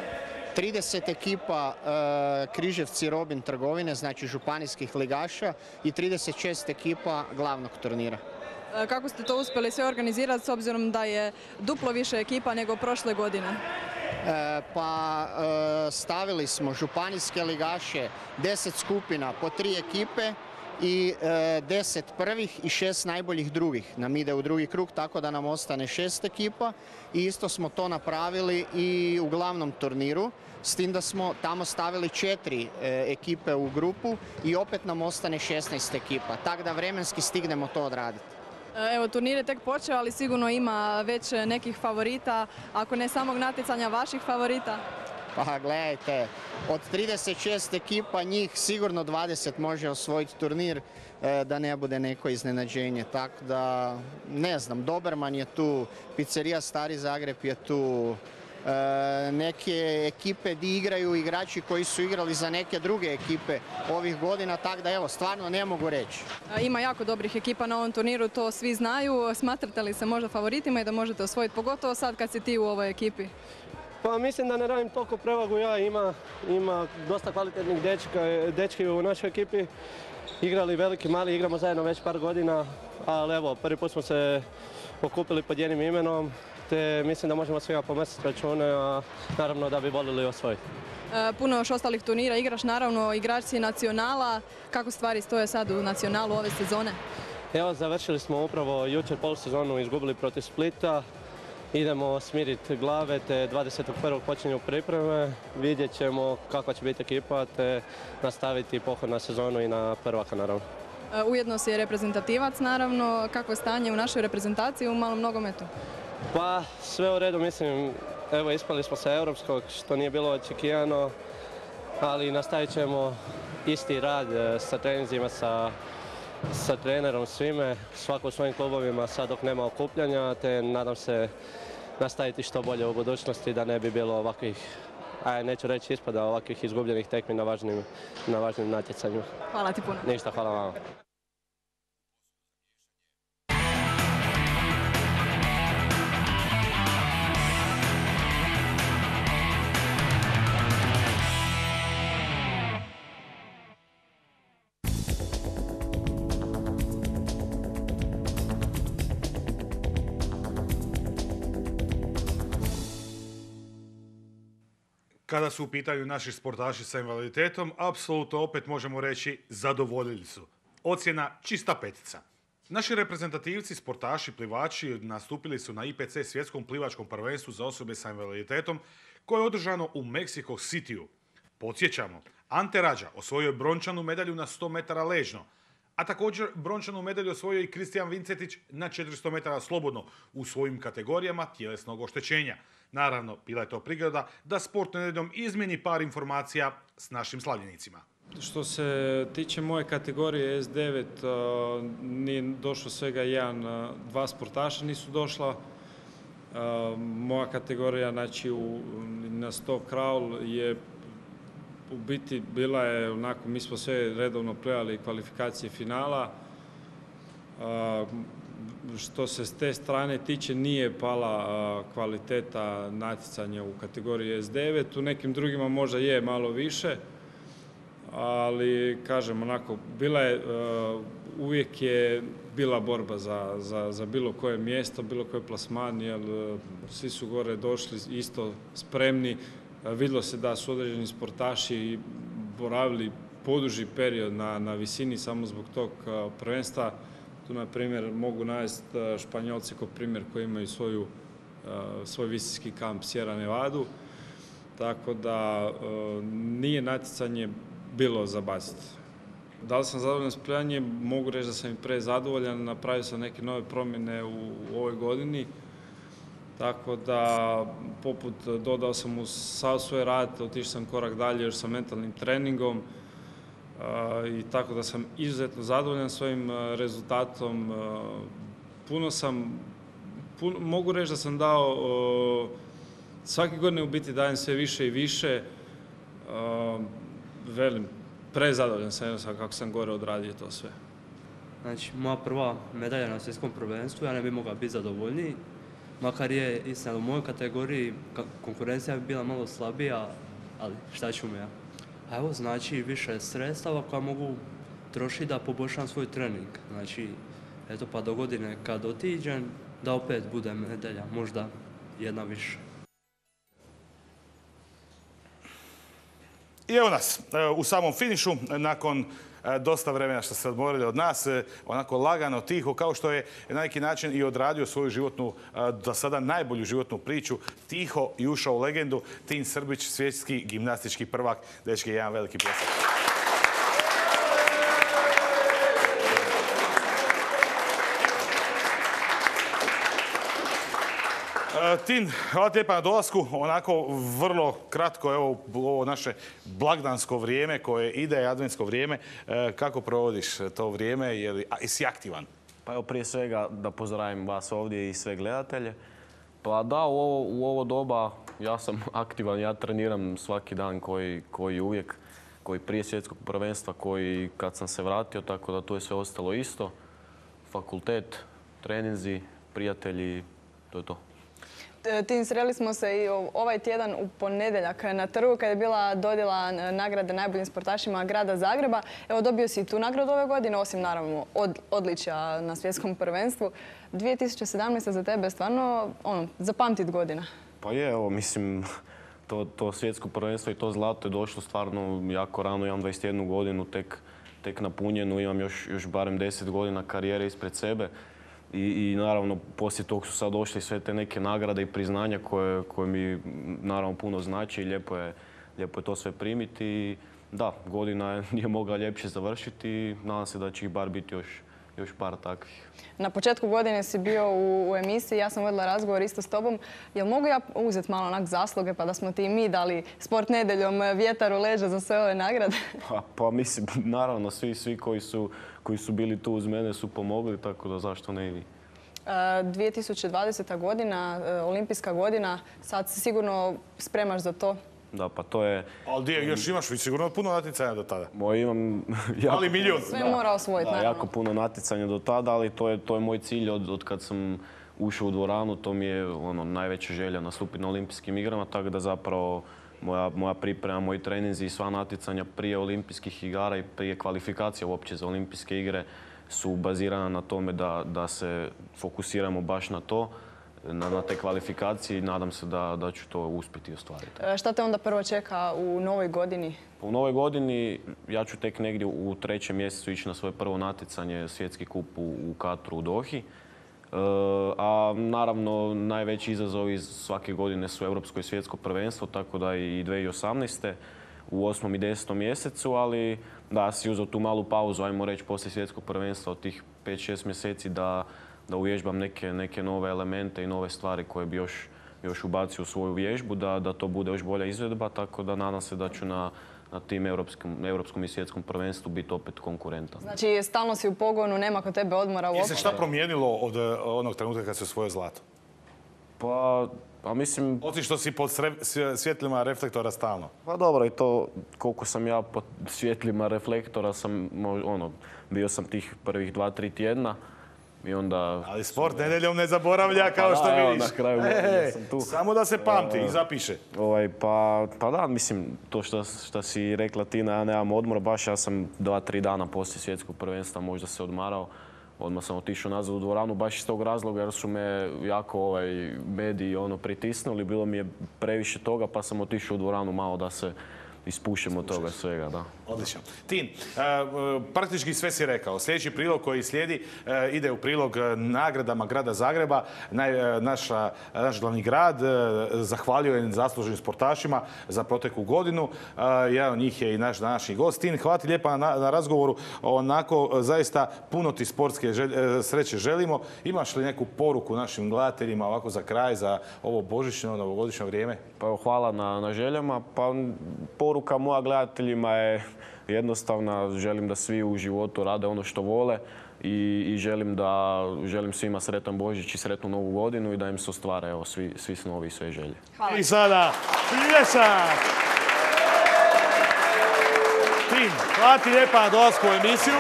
Speaker 36: 30 ekipa e, Križevci Robin trgovine, znači županijskih ligaša i 36 ekipa glavnog turnira.
Speaker 35: E, kako ste to uspjeli sve organizirati s obzirom da je duplo više ekipa nego prošle godine?
Speaker 36: E, pa stavili smo županijske ligaše, 10 skupina po tri ekipe i deset prvih i šest najboljih drugih nam ide u drugi krug, tako da nam ostane šest ekipa i isto smo to napravili i u glavnom turniru, s tim da smo tamo stavili četiri e, ekipe u grupu i opet nam ostane 16 ekipa, tako da vremenski stignemo to odraditi.
Speaker 35: E, evo, turnir je tek počeo, ali sigurno ima već nekih favorita, ako ne samog natjecanja, vaših favorita?
Speaker 36: Pa gledajte, od 36 ekipa njih sigurno 20 može osvojiti turnir e, da ne bude neko iznenađenje. Tako da, ne znam, Doberman je tu, Pizzeria Stari Zagreb je tu, e, neke ekipe di igraju igrači koji su igrali za neke druge ekipe ovih godina, tako da evo, stvarno ne mogu reći.
Speaker 35: Ima jako dobrih ekipa na ovom turniru, to svi znaju. Smatrate li se možda favoritima i da možete osvojiti, pogotovo sad kad si ti u ovoj ekipi?
Speaker 37: Pa mislim da ne radim toliko prevagu ja, ima, ima dosta kvalitetnih dečka, dečki u našoj ekipi. Igrali veliki, mali, igramo zajedno već par godina, ali evo, prvi put smo se okupili pod jednim imenom, te mislim da možemo svima pomestiti račune, a naravno da bi volili osvojiti.
Speaker 35: E, puno još ostalih turnira igraš, naravno igrači nacionala. Kako stvari stoje sad u nacionalu ove sezone?
Speaker 37: Evo, završili smo upravo jučer pol sezonu, izgubili protiv Splita idemo smiriti glave te 21. počinju pripreme. Vidjet ćemo kakva će biti ekipa te nastaviti pohod na sezonu i na prvaka naravno.
Speaker 35: E, ujedno si je reprezentativac naravno. Kako je stanje u našoj reprezentaciji u malom nogometu?
Speaker 37: Pa sve u redu mislim. Evo ispali smo sa europskog što nije bilo očekivano. Ali nastavit ćemo isti rad e, sa treninzima, sa sa trenerom svime, svako u svojim klubovima sad dok nema okupljanja, te nadam se nastaviti što bolje u budućnosti da ne bi bilo ovakvih aj neću reći ispada ovakvih izgubljenih tekmi na važnim, na važnim natjecanjima.
Speaker 35: Hvala ti puno.
Speaker 37: Ništa, hvala vama.
Speaker 1: Kada su u pitanju naši sportaši sa invaliditetom, apsolutno opet možemo reći zadovoljili su. Ocjena čista petica. Naši reprezentativci, sportaši, plivači nastupili su na IPC svjetskom plivačkom prvenstvu za osobe sa invaliditetom koje je održano u Mexico Cityu. Podsjećamo, Ante Rađa osvojio je brončanu medalju na 100 metara ležno, a također brončanu medalju osvojio i Kristijan Vincetić na 400 metara slobodno u svojim kategorijama tjelesnog oštećenja. Naravno, bila je to prigoda da sport nedjeljom izmjeni par informacija s našim slavljenicima.
Speaker 38: Što se tiče moje kategorije S9, uh, nije došlo svega jedan, uh, dva sportaša nisu došla. Uh, moja kategorija, znači na 100 kraul je u biti bila je onako, mi smo sve redovno plevali kvalifikacije finala. Što se s te strane tiče nije pala kvaliteta natjecanja u kategoriji S9, u nekim drugima možda je malo više ali kažem onako, bila je, uvijek je bila borba za, za, za bilo koje mjesto, bilo koje plasman, jer svi su gore došli isto spremni. Vidjelo se da su određeni sportaši boravili poduži period na, na visini samo zbog tog prvenstva. Tu, na primjer, mogu navesti Španjolci kao primjer koji imaju svoju, svoj visinski kamp Sierra Nevadu. Tako da nije natjecanje bilo za baciti. Da li sam zadovoljan s plivanjem? Mogu reći da sam i pre zadovoljan. Napravio sam neke nove promjene u, ovoj godini. Tako da, poput, dodao sam u sav svoj rad, otišao sam korak dalje još sa mentalnim treningom. I tako da sam izuzetno zadovoljan svojim rezultatom. Puno sam, mogu reći da sam dao, svake godine u biti dajem sve više i više velim, prezadovoljan sam jednostavno kako sam gore odradio to sve.
Speaker 39: Znači, moja prva medalja na svjetskom prvenstvu, ja ne bi mogao biti zadovoljniji. Makar je, istina, u mojoj kategoriji konkurencija bi bila malo slabija, ali šta ću mi ja? A evo, znači, više sredstava koja mogu trošiti da poboljšam svoj trening. Znači, eto pa do godine kad otiđem, da opet bude medalja, možda jedna više.
Speaker 1: I evo nas e, u samom finišu, nakon e, dosta vremena što ste odmorili od nas, e, onako lagano, tiho, kao što je na neki način i odradio svoju životnu, do sada najbolju životnu priču, tiho i ušao u legendu, Tin Srbić, svjetski gimnastički prvak, dečki, jedan veliki pljesak. Tin, hvala ti lijepa na dolasku. Onako vrlo kratko, evo ovo naše blagdansko vrijeme koje ide, adventsko vrijeme. E, kako provodiš to vrijeme? Je li, jesi aktivan?
Speaker 40: Pa evo prije svega da pozdravim vas ovdje i sve gledatelje. Pa da, u ovo, doba ja sam <laughs> aktivan, ja treniram svaki dan koji, koji uvijek, koji prije svjetskog prvenstva, koji kad sam se vratio, tako da to je sve ostalo isto. Fakultet, treninzi, prijatelji, to je to.
Speaker 41: E, Tim, sreli smo se i ovaj tjedan u ponedjeljak na trgu kad je bila dodjela nagrade najboljim sportašima grada Zagreba. Evo dobio si tu nagradu ove godine, osim naravno od, odličja na svjetskom prvenstvu. 2017. za tebe je stvarno ono, zapamtit godina.
Speaker 40: Pa je, evo, mislim, to, to svjetsko prvenstvo i to zlato je došlo stvarno jako rano. Imam 21 godinu tek, tek napunjenu, imam još, još barem 10 godina karijere ispred sebe. I, i naravno poslije tog su sad došli sve te neke nagrade i priznanja koje, koje mi naravno puno znači i lijepo je, lijepo je to sve primiti. Da, godina <laughs> nije mogla ljepše završiti i nadam se da će ih bar biti još, još par takvih.
Speaker 41: Na početku godine si bio u, emisiji, ja sam vodila razgovor isto s tobom. Jel mogu ja uzeti malo onak zasluge pa da smo ti i mi dali sport nedeljom vjetar u leđa za sve ove nagrade? <laughs>
Speaker 40: Pa, pa mislim, naravno, svi, svi koji su koji su bili tu uz mene su pomogli, tako da zašto ne i vi.
Speaker 41: 2020. E, godina, e, olimpijska godina, sad se sigurno spremaš za to?
Speaker 40: Da, pa to je...
Speaker 1: Ali još imaš sigurno puno natjecanja do tada?
Speaker 40: Moj imam... <laughs>
Speaker 1: ali milijun.
Speaker 41: Sve mora osvojiti,
Speaker 40: naravno. Jako puno natjecanja do tada, ali to je, to je moj cilj od, od kad sam ušao u dvoranu. To mi je ono, najveća želja nastupiti na olimpijskim igrama, tako da zapravo moja, moja priprema, moji treninzi i sva natjecanja prije olimpijskih igara i prije kvalifikacija uopće za olimpijske igre su bazirana na tome da, da se fokusiramo baš na to na, na te kvalifikacije i nadam se da, da ću to uspjeti ostvariti.
Speaker 41: E, Šta te onda prvo čeka u novoj godini?
Speaker 40: U novoj godini ja ću tek negdje u trećem mjesecu ići na svoje prvo natjecanje svjetski kup u, u Katru u Dohi. E, a naravno najveći izazovi svake godine su Europsko i svjetsko prvenstvo, tako da i 2018. u 8. i 10. mjesecu, ali da si uzeo tu malu pauzu, ajmo reći, poslije svjetskog prvenstva od tih 5-6 mjeseci da, da uvježbam neke, neke nove elemente i nove stvari koje bi još, još ubacio u svoju vježbu, da, da to bude još bolja izvedba, tako da nadam se da ću na, na tim europskom, europskom i svjetskom prvenstvu biti opet konkurentan.
Speaker 41: Znači, stalno si u pogonu, nema kod tebe odmora
Speaker 1: Je se
Speaker 41: uopće.
Speaker 1: šta promijenilo od e, onog trenutka kad si osvojio zlato?
Speaker 40: Pa, pa mislim...
Speaker 1: Osim što si pod svjetlima reflektora stalno.
Speaker 40: Pa dobro, i to koliko sam ja pod svjetlima reflektora sam, ono, bio sam tih prvih dva, tri tjedna i onda...
Speaker 1: Ali sport nedeljom ne zaboravlja kao
Speaker 40: Pa
Speaker 1: što
Speaker 40: da, evo,
Speaker 1: vidiš.
Speaker 40: na kraju
Speaker 1: E,
Speaker 40: sam tu.
Speaker 1: Samo da se pamti i zapiše.
Speaker 40: Ovaj, pa, pa da, mislim, to što, što si rekla Tina, ja nemam odmora, baš ja sam dva, tri dana poslije svjetskog prvenstva možda se odmarao. Odmah sam otišao nazad u dvoranu baš iz tog razloga jer su me jako ovaj, mediji ono, pritisnuli, bilo mi je previše toga pa sam otišao u dvoranu malo da se ispušem od toga svega, da.
Speaker 1: Odlično. Tin, e, praktički sve si rekao. Sljedeći prilog koji slijedi e, ide u prilog e, nagradama grada Zagreba. E, naša, naš glavni grad e, zahvalio je zasluženim sportašima za proteklu godinu. E, Jedan od njih je i naš današnji gost. Tin, hvala ti lijepa na, na razgovoru. Onako, e, zaista puno ti sportske želj- e, sreće želimo. Imaš li neku poruku našim gledateljima ovako za kraj, za ovo božićno, novogodišnje vrijeme?
Speaker 40: Pa hvala na, na željama. Pa poruka moja gledateljima je jednostavna. Želim da svi u životu rade ono što vole i, i želim da želim svima sretan Božić i sretnu Novu godinu i da im se ostvare evo, svi, svi snovi i sve želje.
Speaker 1: I sada, pljesak! Tim, hvala ti lijepa na dolasku u emisiju.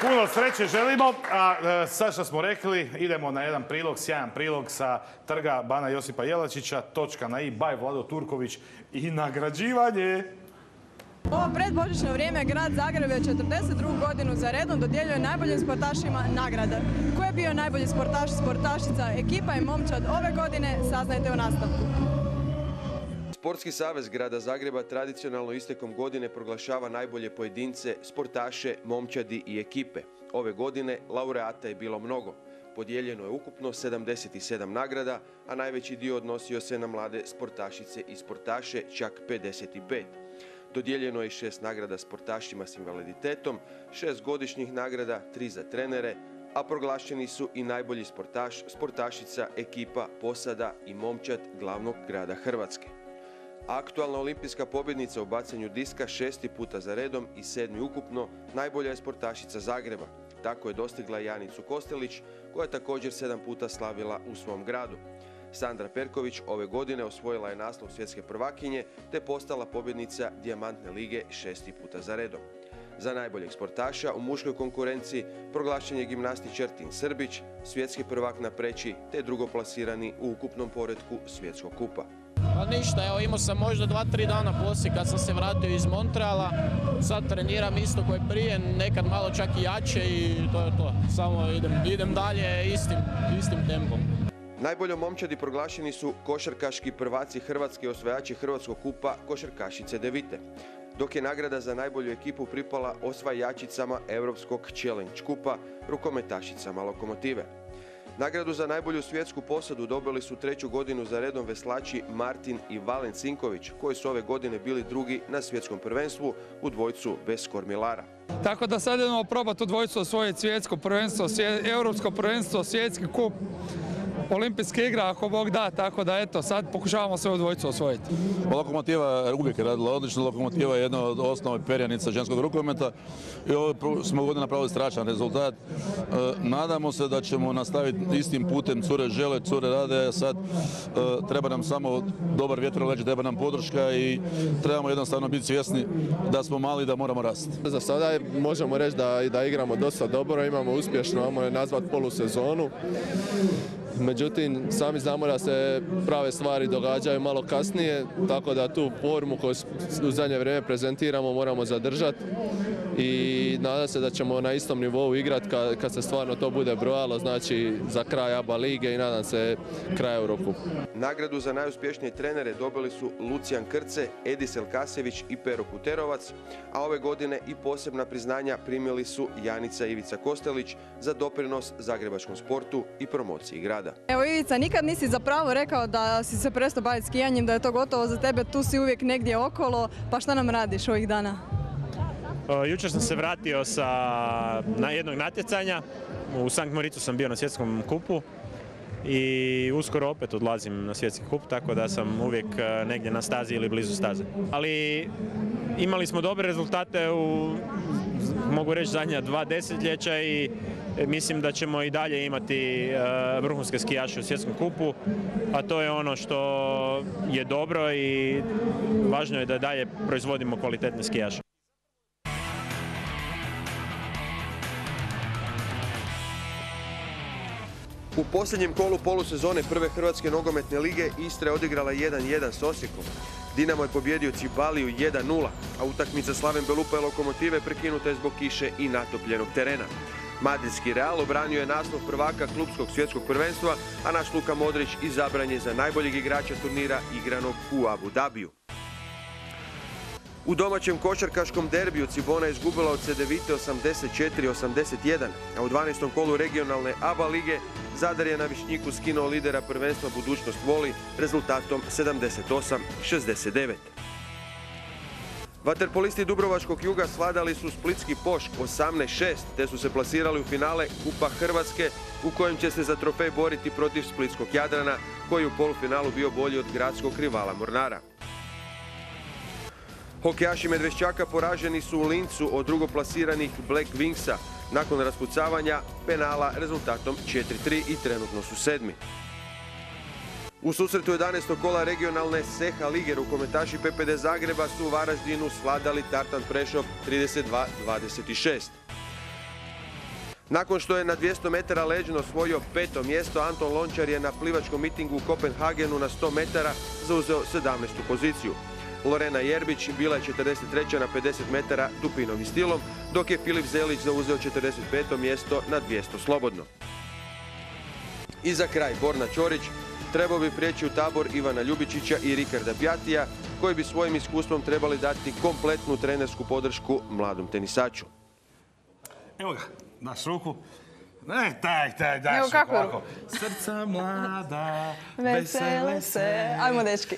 Speaker 1: Puno sreće želimo, a e, sad što smo rekli, idemo na jedan prilog, sjajan prilog sa trga Bana Josipa Jelačića, točka na i, by Vlado Turković i nagrađivanje.
Speaker 35: Ovo predbožićno vrijeme grad Zagreb je 42. godinu za redom dodjeljuje najboljim sportašima nagrade. Ko je bio najbolji sportaš, sportašica, ekipa i momčad ove godine, saznajte u nastavku.
Speaker 42: Sportski savez grada Zagreba tradicionalno istekom godine proglašava najbolje pojedince, sportaše, momčadi i ekipe. Ove godine laureata je bilo mnogo. Podijeljeno je ukupno 77 nagrada, a najveći dio odnosio se na mlade sportašice i sportaše, čak 55. Dodijeljeno je šest nagrada sportašima s invaliditetom, šest godišnjih nagrada, tri za trenere, a proglašeni su i najbolji sportaš, sportašica, ekipa, posada i momčad glavnog grada Hrvatske. Aktualna olimpijska pobjednica u bacanju diska šesti puta za redom i sedmi ukupno najbolja je sportašica Zagreba. Tako je dostigla Janicu Kostelić, koja je također sedam puta slavila u svom gradu. Sandra Perković ove godine osvojila je naslov svjetske prvakinje te postala pobjednica Dijamantne lige šesti puta za redom. Za najboljeg sportaša u muškoj konkurenciji proglašen je gimnastičar Tin Srbić, svjetski prvak na preći te drugoplasirani u ukupnom poredku svjetskog kupa.
Speaker 43: Pa ništa, evo imao sam možda dva, tri dana poslije kad sam se vratio iz Montreala. Sad treniram isto koji prije, nekad malo čak i jače i to je to. Samo idem, idem dalje istim, istim tempom.
Speaker 42: Najboljom momčadi proglašeni su košarkaški prvaci Hrvatske osvajači Hrvatskog kupa košarkašice Devite. Dok je nagrada za najbolju ekipu pripala osvajačicama Europskog Challenge kupa, rukometašicama Lokomotive. Nagradu za najbolju svjetsku posadu dobili su treću godinu za redom veslači Martin i Valen Cinković, koji su ove godine bili drugi na svjetskom prvenstvu u dvojcu bez kormilara.
Speaker 44: Tako da sad idemo probati u dvojicu osvojiti svjetsko prvenstvo, svje- europsko prvenstvo, svjetski kup, olimpijske igre ako Bog da, tako da eto sad pokušavamo sve u dvojicu osvojiti.
Speaker 45: Pa Lokomotiva uvijek je radila odlično, Lokomotiva je jedna od osnovnih perjanica ženskog rukometa i ovo smo godine napravili strašan rezultat. E, nadamo se da ćemo nastaviti istim putem, cure žele, cure rade, sad e, treba nam samo dobar vjetroleđ, treba nam podrška i trebamo jednostavno biti svjesni da smo mali i da moramo rasti.
Speaker 46: Za sada možemo reći da, da igramo dosta dobro, imamo uspješno, ajmo je nazvat polusezonu.
Speaker 47: Međutim sami znamo da se prave stvari događaju malo kasnije, tako da tu formu koju u zadnje vrijeme prezentiramo moramo zadržati i nada se da ćemo na istom nivou igrati kad, kad se stvarno to bude brojalo, znači za kraj ABA lige i nadam se kraj Eurokup.
Speaker 42: Nagradu za najuspješnije trenere dobili su Lucijan Krce, Edis Elkasević i Pero Kuterovac, a ove godine i posebna priznanja primili su Janica Ivica Kostelić za doprinos zagrebačkom sportu i promociji grada.
Speaker 35: Evo Ivica, nikad nisi zapravo rekao da si se prestao baviti skijanjem, da je to gotovo za tebe, tu si uvijek negdje okolo, pa šta nam radiš ovih dana?
Speaker 48: Jučer sam se vratio sa na jednog natjecanja, u Sankt Moricu sam bio na svjetskom kupu i uskoro opet odlazim na svjetski kup, tako da sam uvijek e, negdje na stazi ili blizu staze. Ali imali smo dobre rezultate u, mogu reći, zadnja dva desetljeća i mislim da ćemo i dalje imati e, vrhunske skijaše u svjetskom kupu, a to je ono što je dobro i važno je da dalje proizvodimo kvalitetne skijaše.
Speaker 42: U posljednjem kolu polusezone prve Hrvatske nogometne lige Istra je odigrala 1-1 s Osijekom. Dinamo je pobjedio Cibaliju 1-0, a utakmica Slaven Belupa i Lokomotive prekinuta je zbog kiše i natopljenog terena. Madridski Real obranio je naslov prvaka klubskog svjetskog prvenstva, a naš Luka Modrić izabran je za najboljeg igrača turnira igranog u Abu Dhabiju. U domaćem košarkaškom derbiju Cibona je izgubila od Cedevite 84-81, a u 12. kolu regionalne ABA lige Zadar je na Višnjiku skinuo lidera prvenstva Budućnost voli rezultatom 78-69. Vaterpolisti Dubrovačkog juga sladali su Splitski pošk 18-6 te su se plasirali u finale Kupa Hrvatske u kojem će se za trofej boriti protiv Splitskog Jadrana koji u polufinalu bio bolji od gradskog rivala Mornara. Hokejaši Medvešćaka poraženi su u Lincu od drugoplasiranih Black Wingsa nakon raspucavanja penala rezultatom 4-3 i trenutno su sedmi. U susretu 11. kola regionalne Seha lige rukometaši PPD Zagreba su u Varaždinu sladali Tartan Prešov 32-26. Nakon što je na 200 metara leđno osvojio peto mjesto, Anton Lončar je na plivačkom mitingu u Kopenhagenu na 100 metara zauzeo 17. poziciju. Lorena Jerbić bila je 43. na 50 metara dupinom i stilom, dok je Filip Zelić zauzeo 45. mjesto na 200 slobodno. I za kraj Borna Ćorić trebao bi prijeći u tabor Ivana Ljubičića i Rikarda Pjatija, koji bi svojim iskustvom trebali dati kompletnu trenersku podršku mladom tenisaču.
Speaker 1: Evo ga, naš ruku. Ne, taj, taj, daj
Speaker 41: Evo kako?
Speaker 1: ovako. Srca mlada, <laughs>
Speaker 41: Vesele se. Ajmo dečki.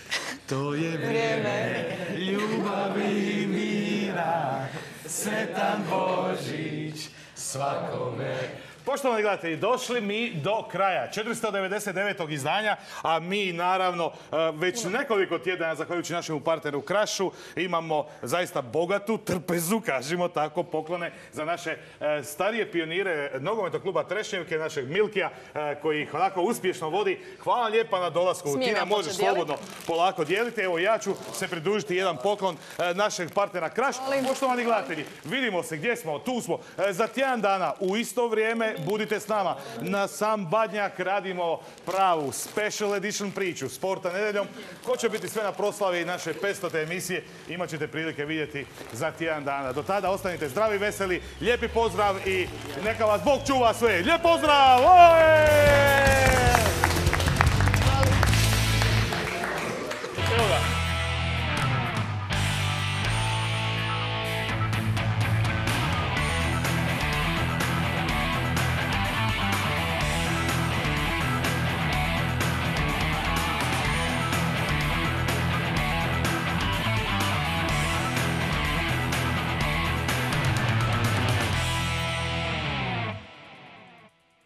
Speaker 1: To je
Speaker 41: Vrijeme.
Speaker 1: ljubavi i mira, sretan Božić svakome. Poštovani gledatelji, došli mi do kraja 499. izdanja, a mi naravno e, već nekoliko tjedana, zahvaljujući našemu partneru Krašu, imamo zaista bogatu trpezu, kažemo tako, poklone za naše e, starije pionire nogometnog kluba Trešnjevke, našeg Milkija, e, koji ih onako uspješno vodi. Hvala lijepa na dolasku. Tina, možeš slobodno polako dijeliti. Evo ja ću se pridružiti jedan poklon našeg partnera Kraš. Poštovani gledatelji, vidimo se gdje smo, tu smo. Za tjedan dana u isto vrijeme budite s nama. Na sam Badnjak radimo pravu special edition priču sporta nedeljom. Ko će biti sve na proslavi naše 500. emisije imat ćete prilike vidjeti za tjedan dana. Do tada ostanite zdravi, veseli, lijepi pozdrav i neka vas Bog čuva sve. Lijep pozdrav! Oje! Evo.